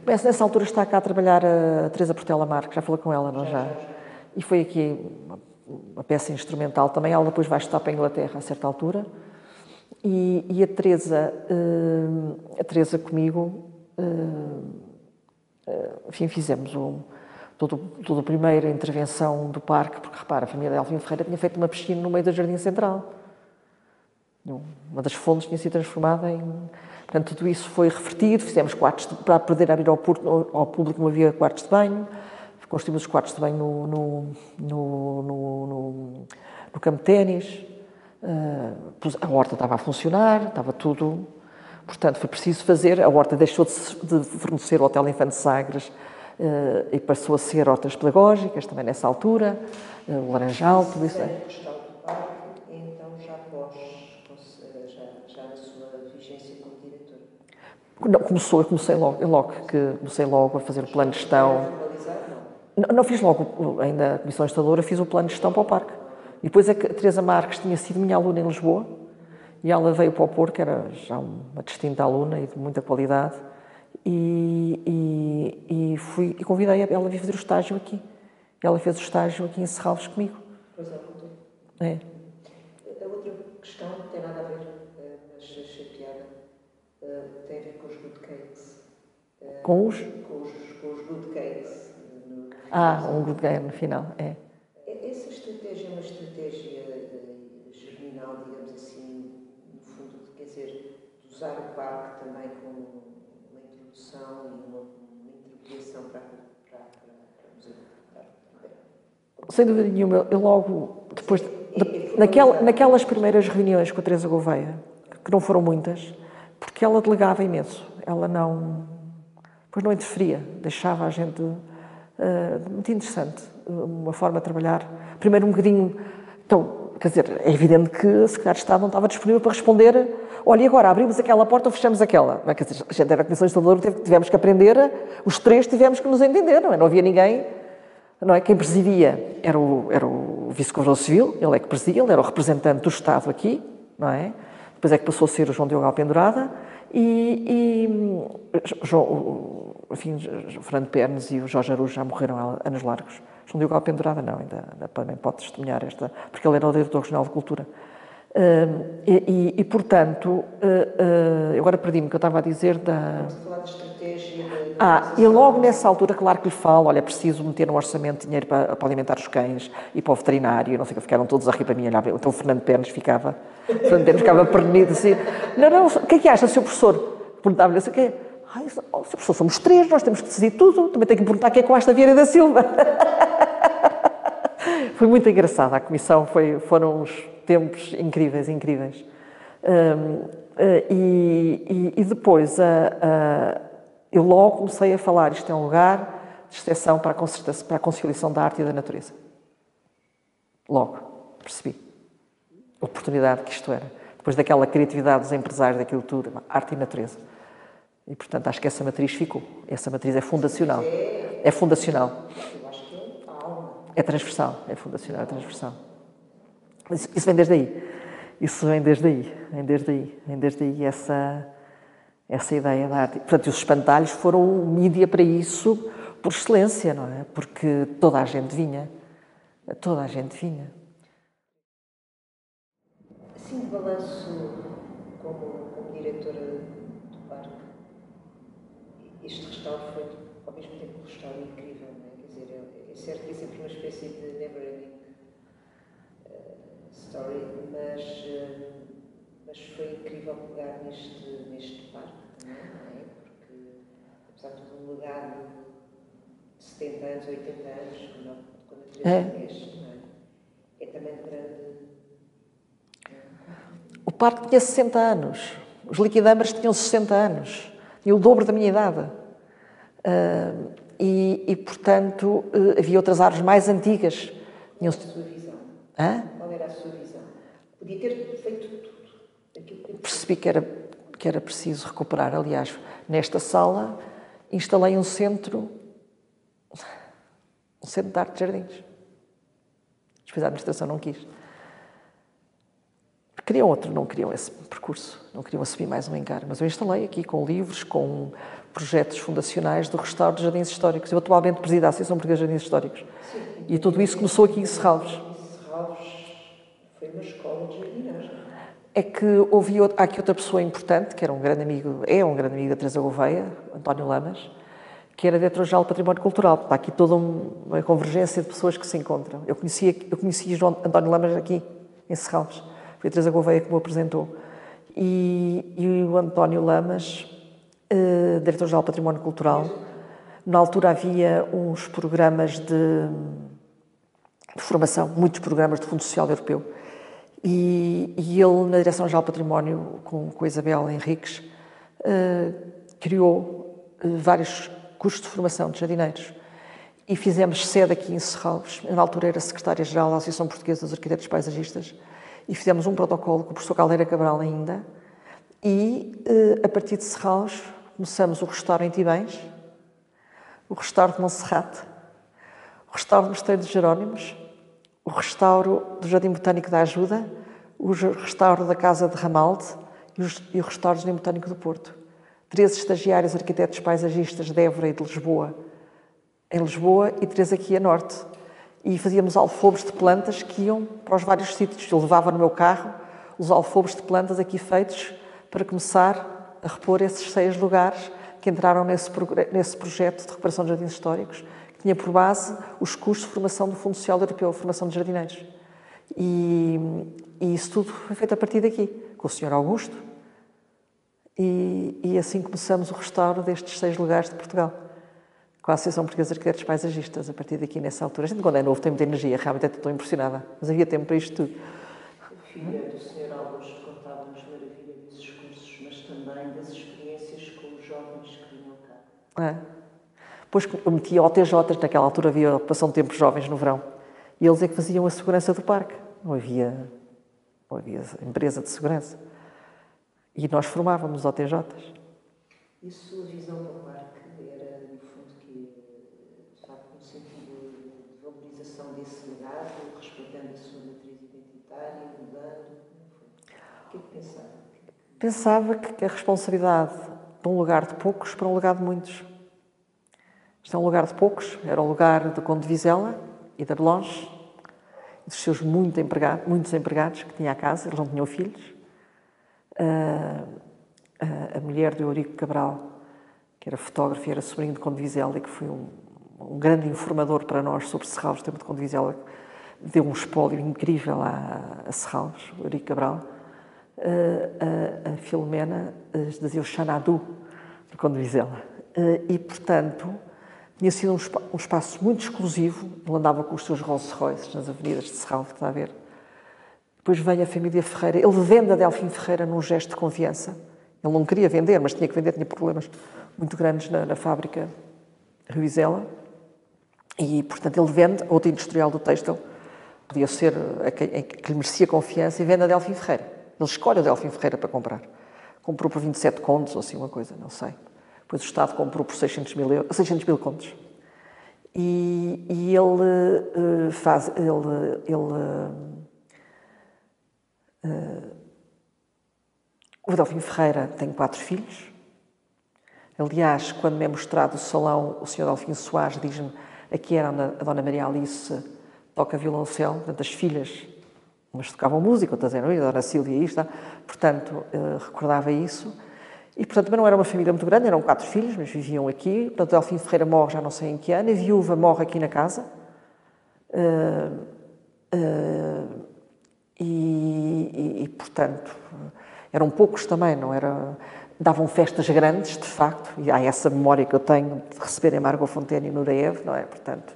Começa nessa altura está cá a trabalhar a Teresa Portela Marques, já falei com ela, não já? já. E foi aqui uma, uma peça instrumental também. Ela depois vai estar para a Inglaterra a certa altura. E, e a Teresa, eh, a Teresa comigo, eh, eh, enfim, fizemos um, todo, toda a primeira intervenção do parque, porque repara, a família de Alvin Ferreira tinha feito uma piscina no meio do Jardim Central. Uma das fontes tinha sido transformada em. Portanto, tudo isso foi revertido, fizemos quartos de, para poder abrir ao, ao, público, não havia quartos de banho, construímos os quartos de banho no, no, no, no, no campo de ténis, uh, a horta estava a funcionar, estava tudo. Portanto, foi preciso fazer. A horta deixou de, fornecer o Hotel Infante Sagres uh, e passou a ser hortas pedagógicas, também nessa altura, uh, o Laranjal, tudo isso. É. Então, já após, já, já na sua vigência como diretora? Não, começou, eu comecei logo, logo, que comecei logo a fazer o plano de gestão. Não, não fiz logo, ainda a comissão instaladora, fiz o plano de gestão para o parque. E depois a Teresa Marques tinha sido minha aluna em Lisboa e ela veio para o Porto, que era já uma distinta aluna e de muita qualidade, e, e, e fui e convidei ela a vir fazer o estágio aqui. Ela fez o estágio aqui em Serralves comigo. Pois é, é. A outra questão não tem nada a ver, eh, mas achei piada, eh, tem a ver com os good cakes. Eh, com os? Com os, com os good cakes. Ah, um good cake no final, é. Essa estratégia é uma estratégia germinal, digamos assim, no fundo, quer dizer, de usar o parque também como introdução e uma, uma introdução para, para, para, para, para Sem dúvida nenhuma, eu logo, depois, de, naquela, naquelas primeiras reuniões com a Teresa Gouveia, que não foram muitas, porque ela delegava imenso, ela não, pois não interferia, deixava a gente, uh, muito interessante, uma forma de trabalhar, primeiro um bocadinho, então, quer dizer, é evidente que a Secretária de Estado não estava disponível para responder olha, e agora abrimos aquela porta ou fechamos aquela? Não é? Quer dizer, a gente era a Comissão Instaladora, tivemos que aprender, os três tivemos que nos entender, não é? Não havia ninguém, não é? Quem presidia era o, era o Vice-Governador Civil, ele é que presidia, ele era o representante do Estado aqui, não é? Depois é que passou a ser o João Diogo Alpendurada e, e João, enfim, o Fernando Pernes e o Jorge Arujo já morreram há anos largos. João Diogo Alpendurada não, ainda, ainda também pode testemunhar esta, porque ele era o diretor regional de cultura. Uh, e, e, e, portanto, uh, uh, agora perdi-me que eu estava a dizer da. de. De... Ah, e logo nessa altura, claro que lhe falo: olha, é preciso meter no orçamento dinheiro para, para alimentar os cães e para o veterinário, não sei o que, ficaram todos a rir para mim. Então o Fernando Pernes ficava, o Fernando Pernes ficava pernido assim: não, não, o que é que acha, Sr. Professor? Perguntava-lhe assim: o quê? Ai, oh, Sr. Professor, somos três, nós temos que decidir tudo, também tenho que perguntar quem é com esta Vieira da Silva. foi muito engraçada a comissão, foi, foram uns tempos incríveis, incríveis. Um, uh, e, e, e, depois, uh, uh, eu logo comecei a falar, isto é um lugar de exceção para a, para a conciliação da arte e da natureza. Logo, percebi a oportunidade que isto era. Depois daquela criatividade dos empresários, daquilo tudo, arte e natureza. E, portanto, acho que essa matriz ficou. Essa matriz é fundacional. É fundacional. É transversal, é fundacional, é transversal. Isso, vem desde aí. Isso vem desde aí, vem desde aí, vem desde aí essa, essa ideia da arte. Portanto, os espantalhos foram mídia para isso por excelência, não é? Porque toda a gente vinha, toda a gente vinha. Assim, de balanço como, como diretora do parque, este restauro foi, ao mesmo tempo, um restauro incrível, não é? Quer dizer, é, é certo que é sempre uma espécie de never story, mas, eh, mas foi incrível pegar neste, neste parque, não é? Porque, apesar de todo um legado de 70 anos, 80 anos, quando, a Teresa é. É? é também grande. O parque tinha 60 anos, os liquidambres tinham 60 anos, tinham o dobro da minha idade. Uh, e, e, portanto, uh, havia outras árvores mais antigas. Tinham... Qual era a sua visão? Hã? Qual era a sua visão? Podia ter feito tudo. Percebi que era, que era preciso recuperar. Aliás, nesta sala instalei um centro, um centro de arte de jardins. Depois a administração não quis. Queriam outro, não queriam esse percurso, não queriam assumir mais um encargo. Mas eu instalei aqui com livros, com projetos fundacionais do restauro de jardins históricos. Eu atualmente presido a Associação Portuguesa de Jardins Históricos. Sim. E tudo isso começou aqui em Serralves. Serralves foi uma escola de jardinagem. É que houve há aqui outra pessoa importante, que era um grande amigo, é um grande amigo da Teresa Gouveia, António Lamas, que era diretor-geral do Património Cultural. Está aqui toda uma convergência de pessoas que se encontram. Eu conhecia, eu conhecia João António Lamas aqui, em Serralves. Foi a Gouveia que me apresentou. E, e o António Lamas, uh, diretor-geral do Património Cultural, na altura havia uns programas de, de formação, muitos programas de Fundo Social Europeu. E, e ele, na Direção-Geral do Património, com, com a Isabel Henriques, uh, criou uh, vários cursos de formação de jardineiros. E fizemos sede aqui em Serralves. Na altura, era secretária-geral da Associação Portuguesa dos Arquitetos Paisagistas e fizemos um protocolo com o professor Caldeira Cabral ainda, e eh, a partir de Serralves começamos o restauro em Tibães, o restauro de Monserrate, o restauro do Mosteiro dos Jerónimos, o restauro do Jardim Botânico da Ajuda, o restauro da Casa de Ramalde e o restauro do Jardim Botânico do Porto. Três estagiários arquitetos paisagistas de Évora e de Lisboa, em Lisboa, e três aqui a norte, e fazíamos alfobos de plantas que iam para os vários sítios. Eu levava no meu carro os alfobos de plantas aqui feitos para começar a repor esses seis lugares que entraram nesse, nesse projeto de recuperação de jardins históricos, que tinha por base os custos de formação do Fundo Social Europeu, a formação de jardineiros. E, e, isso tudo foi feito a partir daqui, com o Sr. Augusto, e, e assim começamos o restauro destes seis lugares de Portugal com a Associação Portuguesa de Arquitetos Paisagistas, a partir daqui, nessa altura. A gente, quando é novo, tem muita energia, realmente estou impressionada, mas havia tempo para isto tudo. A filha do Sr. Augusto contava-nos maravilha desses cursos, mas também das experiências com os jovens que vinham cá. É. Depois eu metia OTJs, naquela altura havia ocupação de tempos jovens no verão, e eles é que faziam a segurança do parque. Não havia, não havia empresa de segurança. E nós formávamos OTJs. E a sua visão do respeitando a sua matriz identitária, mudando? O que é que pensava? Pensava que a responsabilidade de um lugar de poucos para um lugar de muitos. Isto é um lugar de poucos, era o lugar de Vizela e da Belange, dos seus muito empregado, muitos empregados que tinha a casa, eles não tinham filhos. a mulher de Eurico Cabral, que era fotógrafo e era sobrinho de Conde de Vizela e que foi um, um grande informador para nós sobre Serralves, tempo de Condivizela, deu um espólio incrível a, a Serralves, o Eurico Cabral. A, a, a Filomena dizia o Xanadu, de Condivizela. E, portanto, tinha sido um, um, espaço muito exclusivo. Ele andava com os seus Rolls Royces nas avenidas de Serralves, está a ver. Depois veio a família Ferreira. Ele vende a Delfim Ferreira num gesto de confiança. Ele não queria vender, mas tinha que vender, tinha problemas muito grandes na, na fábrica Ruizela. E, portanto, ele vende outro industrial do têxtil, podia ser a que lhe merecia confiança, e vende a Delfim Ferreira. Ele escolhe a Delfim Ferreira para comprar. Comprou por 27 contos, ou assim uma coisa, não sei. Depois o Estado comprou por 600 mil, euros, 600 mil contos. E, e ele uh, faz. Ele, ele, uh, o Delfim Ferreira tem quatro filhos. Aliás, quando me é mostrado o salão, o Sr. Delfim Soares diz-me Aqui era a Dona Maria Alice toca violoncelo, portanto, as filhas, umas tocavam música, outras eram a Dona Sílvia e isto, portanto, eh, recordava isso. E, portanto, também não era uma família muito grande, eram quatro filhos, mas viviam aqui. Portanto, Delfim Ferreira morre já não sei em que ano, a viúva morre aqui na casa. Uh, uh, e, e, e, portanto, eram poucos também, não era davam festas grandes, de facto, e há essa memória que eu tenho de receberem Margot Fontaine e Nureyev, não é? Portanto,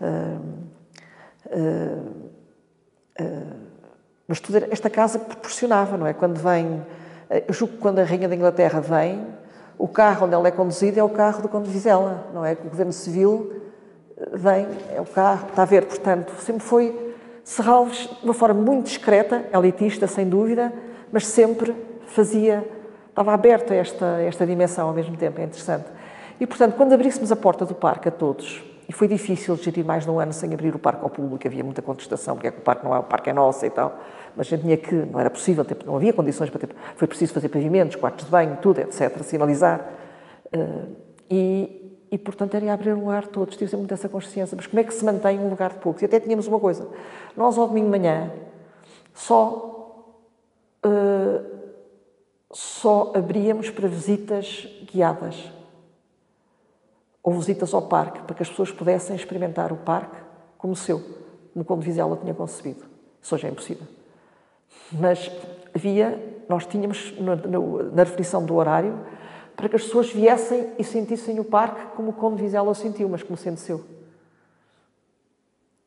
uh, uh, uh, mas tudo, esta casa proporcionava, não é? Quando vem, eu julgo que quando a Rainha da Inglaterra vem, o carro onde ela é conduzida é o carro do Vizela, não é? O governo civil vem, é o carro, está a ver, portanto, sempre foi Serralves de uma forma muito discreta, elitista, sem dúvida, mas sempre fazia estava aberta esta, esta dimensão ao mesmo tempo, é interessante. E, portanto, quando abríssemos a porta do parque a todos, E foi difícil gerir mais de um ano sem abrir o parque ao público, havia muita contestação, porque é que o parque não é, o parque é nosso e tal. Mas a gente tinha que, não era possível, não havia condições para ter, foi preciso fazer pavimentos, quartos de banho, tudo, etc., sinalizar. Uh, e, e, portanto, era abrir o lugar todos, tive sempre essa consciência. Mas como é que se mantém um lugar de poucos? E até tínhamos uma coisa, nós ao domingo de manhã só, uh, só abríamos para visitas guiadas ou visitas ao parque, para que as pessoas pudessem experimentar o parque como seu, como quando Vizela tinha concebido. Isso hoje é impossível. Mas havia, nós tínhamos na, na definição do horário para que as pessoas viessem e sentissem o parque como o Conde Vizela sentiu, mas como sendo seu.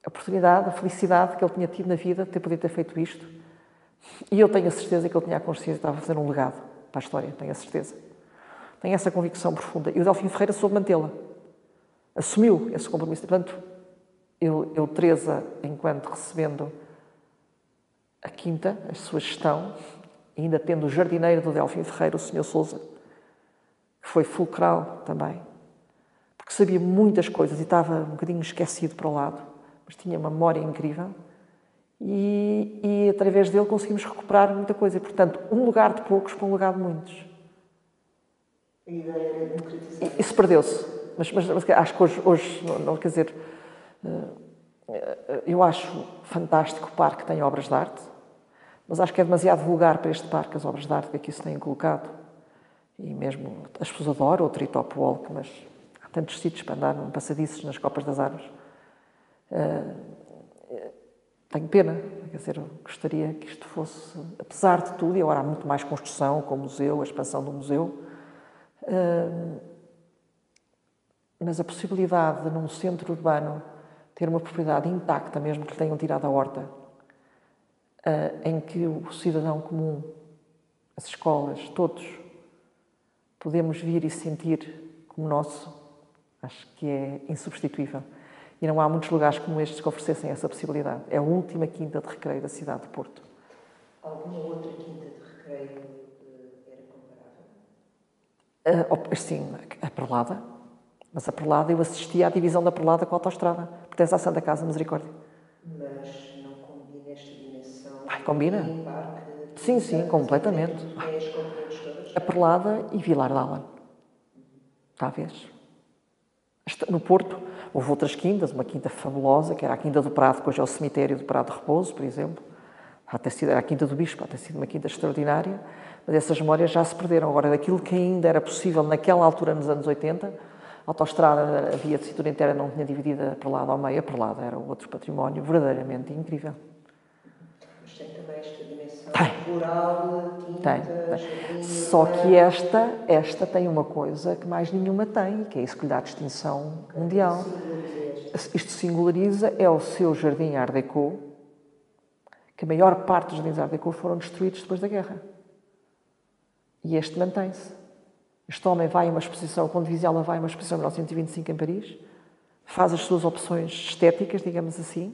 A oportunidade, a felicidade que ele tinha tido na vida de ter podido ter feito isto. E eu tenho a certeza que ele tinha a consciência de estava a fazer um legado para a história, tenho a certeza. Tenho essa convicção profunda. E o Delfim Ferreira soube mantê-la. Assumiu esse compromisso. Portanto, eu, eu, Teresa, enquanto recebendo a quinta, a sua gestão, ainda tendo o jardineiro do Delfim Ferreira, o Sr. Souza, que foi fulcral também, porque sabia muitas coisas e estava um bocadinho esquecido para o lado, mas tinha uma memória incrível. E, e através dele conseguimos recuperar muita coisa. Portanto, um lugar de poucos para um lugar de muitos. A ideia era democratizar. Isso perdeu-se. Mas, mas, mas, acho que hoje, hoje não, não, quer dizer, eh, eu acho fantástico o parque tem obras de arte, mas acho que é demasiado vulgar para este parque as obras de arte que aqui se têm colocado. E mesmo as pessoas adoram o Tritop Walk, mas há tantos sítios para andar, passadiços, nas copas das árvores. Uh, tenho pena, quer dizer, gostaria que isto fosse, apesar de tudo, e agora há muito mais construção com o museu, a expansão do museu, uh, mas a possibilidade de, num centro urbano, ter uma propriedade intacta, mesmo que lhe tenham tirado a horta, uh, em que o cidadão comum, as escolas, todos, podemos vir e sentir como nosso, acho que é insubstituível. E não há muitos lugares como estes que oferecessem essa possibilidade. É a última quinta de recreio da cidade de Porto. Alguma outra quinta de recreio uh, era comparável? Uh, sim, a Perlada. Mas a Perlada, eu assisti à divisão da Perlada com a autostrada. Pertence à Santa Casa Misericórdia. Mas não combina esta dimensão? Ai, combina. Parque, sim, sim, completamente. A Perlada e Vilar de Alan. Talvez. No Porto, houve outras quintas, uma quinta fabulosa, que era a Quinta do Prado, que hoje é o cemitério do Prado de Repouso, por exemplo. Até sido, era a Quinta do Bispo, até sido uma quinta extraordinária, mas essas memórias já se perderam. Agora, daquilo que ainda era possível naquela altura, nos anos 80, a autostrada, a via de cintura inteira não tinha dividida para lado ao meio, para lado era outro património verdadeiramente incrível. Mas tem também dimensão tem. tem, tem. Só que esta, esta tem uma coisa que mais nenhuma tem, que é isso que lhe dá distinção mundial. Isto singulariza é o seu jardim Art Deco, que a maior parte dos jardins Art Deco foram destruídos depois da guerra. E este mantém-se. Este homem vai a uma exposição, quando Vizela vai a uma exposição em 1925 em Paris, faz as suas opções estéticas, digamos assim,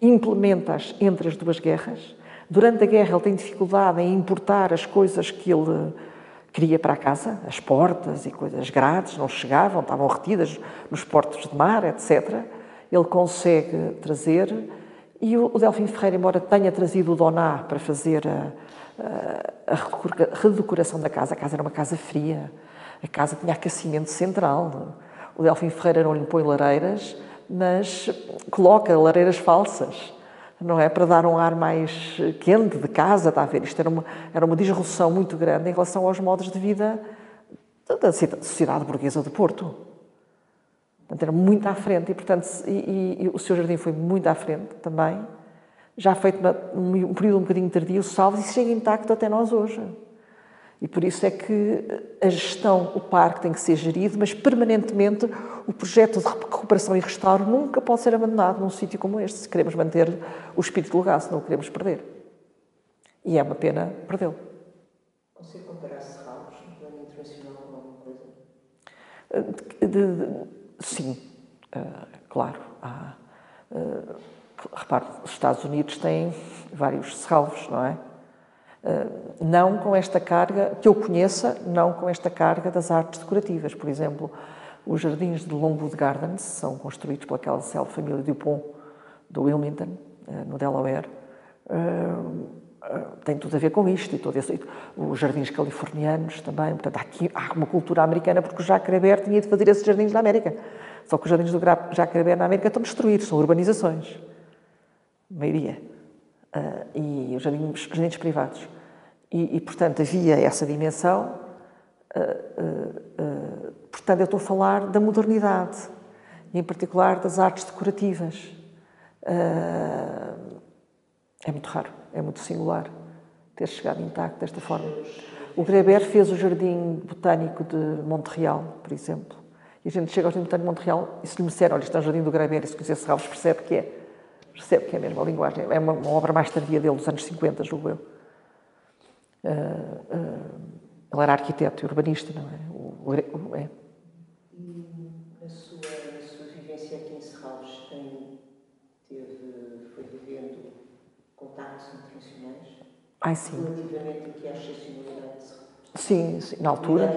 implementa-as entre as duas guerras. Durante a guerra ele tem dificuldade em importar as coisas que ele queria para a casa, as portas e coisas, as grades não chegavam, estavam retidas nos portos de mar, etc. Ele consegue trazer e o Delfim Ferreira, embora tenha trazido o Doná para fazer a, a redecoração da casa. A casa era uma casa fria, a casa tinha aquecimento central. O Delfim Ferreira não lhe põe lareiras, mas coloca lareiras falsas, não é? Para dar um ar mais quente de casa, está a ver? Isto era uma, era uma disrupção muito grande em relação aos modos de vida da sociedade burguesa de Porto. Portanto, era muito à frente e, portanto, e, e, e o seu jardim foi muito à frente também já feito um período um bocadinho tardio, salvo e chega intacto até nós hoje. E por isso é que a gestão, o parque tem que ser gerido, mas permanentemente o projeto de recuperação e restauro nunca pode ser abandonado num sítio como este, se queremos manter o espírito do lugar, se não o queremos perder. E é uma pena perdê-lo. Consegue comparar Serralves no plano internacional com alguma coisa? De, de, de, sim, uh, claro. Há, uh, repare, os Estados Unidos têm vários salvos, não é? Eh, não com esta carga, que eu conheça, não com esta carga das artes decorativas. Por exemplo, Os jardins de Longwood Gardens são construídos pelaquela família Dupont do Wilmington, eh, no Delaware. Tem tudo a ver com isto e todo esse, os jardins californianos também. Portanto, há, aqui, há uma cultura americana porque o Jacques Reber tinha de fazer esses jardins na América. Só que os jardins do Jacques Reber na América estão destruídos, são urbanizações. A maioria. E os jardins, jardins privados. E, e, portanto, havia essa dimensão. Uh, uh, portanto, eu estou a falar da modernidade, e em particular das artes decorativas. é muito raro, é muito singular ter chegado intacto desta forma. O Greber fez o Jardim Botânico de Montreal, por exemplo. E a gente chega ao Jardim Botânico de Montreal e se lhe disser, olha, isto é Jardim do Greber, e se conhecer Serralves percebe que é. Percebe que é a linguagem. É uma, uma obra mais tardia dele, dos anos 50, julgo eu. Uh, uh, ele era arquiteto e urbanista, não é? O, o, é. E na sua, na sua vivência aqui em Serralves, tem, teve, foi vivendo contactos internacionais? Ai, sim. Relativamente aqui à excepcionalidade Sim, sim, na altura.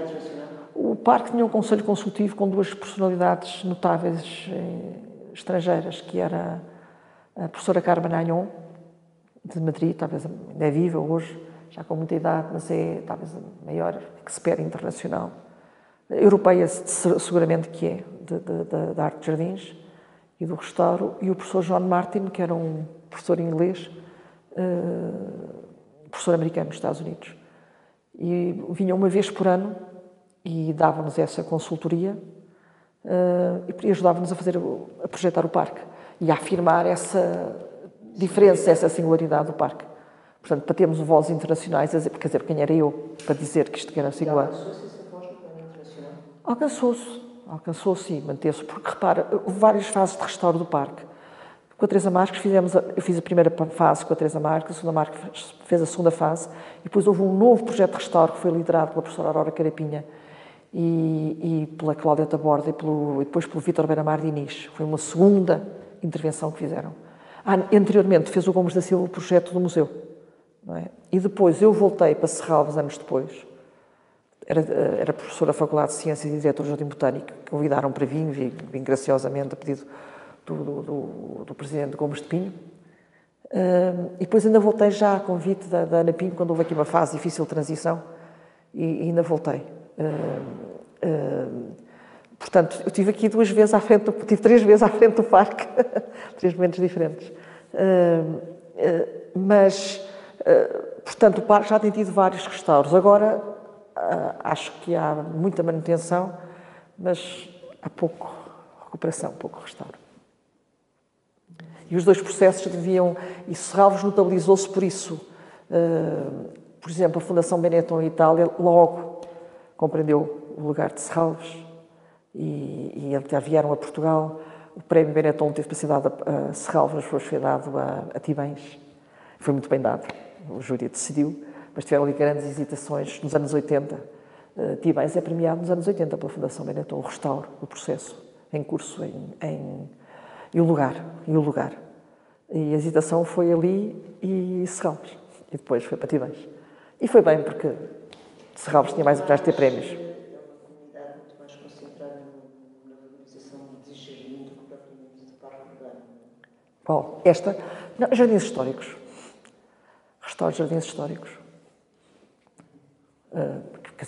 O parque tinha um conselho consultivo com duas personalidades notáveis eh, estrangeiras, que era a professora Carmen Agnon, de Madrid, talvez ainda é viva hoje, já com muita idade, mas é talvez a maior expert internacional. Europeia, seguramente que é, da arte de jardins e do restauro, e o professor John Martin, que era um professor inglês, uh, professor americano nos Estados Unidos. E vinha uma vez por ano e dava-nos essa consultoria uh, e ajudava-nos a fazer a projetar o parque e a afirmar essa diferença, essa singularidade do parque. Portanto, para termos vozes internacionais, quer dizer, quem era eu para dizer que isto era singular? Alcançou-se essa voz no plano internacional? Alcançou-se, alcançou-se e manteve-se, porque repara, houve várias fases de restauro do parque. Com a Teresa Marques fizemos, eu fiz a primeira fase com a Teresa Marques, a segunda Marques fez a segunda fase, e depois houve um novo projeto de restauro que foi liderado pela professora Aurora Carapinha e, e pela Cláudia Taborda e, pelo, e depois pelo Vítor Beira-Mar Diniz. Foi uma segunda intervenção que fizeram. Ah, anteriormente fez o Gomes da Silva o projeto do museu. É? E depois eu voltei para Serralves anos depois. Era, era professora da Faculdade de Ciências e diretor do Jardim Botânico. Convidaram para vir, vim, vim graciosamente a pedido do, do, do, do, presidente Gomes de Pinho. E depois ainda voltei já a convite da, da, Ana Pinho, quando houve aqui uma fase difícil de transição, e, e ainda voltei. Portanto, eu tive aqui duas vezes à frente, tive três vezes à frente do parque, três momentos diferentes. mas eh, portanto, o parque já tem tido vários restauros. Agora, acho que há muita manutenção, mas há pouco recuperação, pouco restauro. E os dois processos deviam. E Serralves notabilizou-se por isso. Por exemplo, a Fundação Benetton Itália logo compreendeu o lugar de Serralves e, e até vieram a Portugal. O prémio Benetton teve para ser dado a Serralves, mas foi dado a, a Tibães. Foi muito bem dado o júri decidiu, mas tiveram ali grandes hesitações nos anos 80. Uh, Tibães é premiado nos anos 80 pela Fundação Benetton, o restauro, o processo em curso em, em, e o lugar, e o lugar. E a hesitação foi ali e Serralves, e depois foi para Tibães. E foi bem, porque Serralves tinha mais oportunidades de ter prémios. É uma comunidade muito mais concentrada na valorização de jardim do que propriamente de parque urbano. Qual? Esta? Não, jardins históricos restaurar jardins históricos. Uh, porque,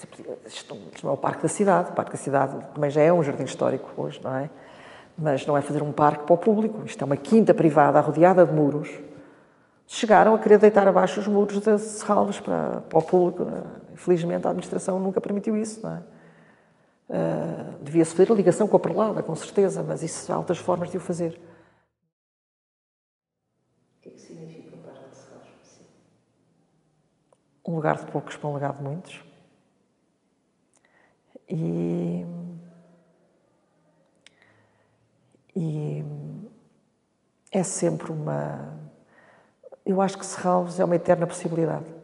isto não é o Parque da Cidade. O Parque da Cidade também já é um jardim histórico hoje, não é? Mas não é fazer um parque para o público. Isto é uma quinta privada rodeada de muros. Chegaram a querer deitar abaixo os muros das Serralves para, para o público. É? Infelizmente, a administração nunca permitiu isso, não é? Uh, Devia-se fazer a ligação com a perlada, com certeza, mas isso há outras formas de o fazer. Um lugar de poucos para um lugar de muitos. E, e é sempre uma. Eu acho que Serralves é uma eterna possibilidade.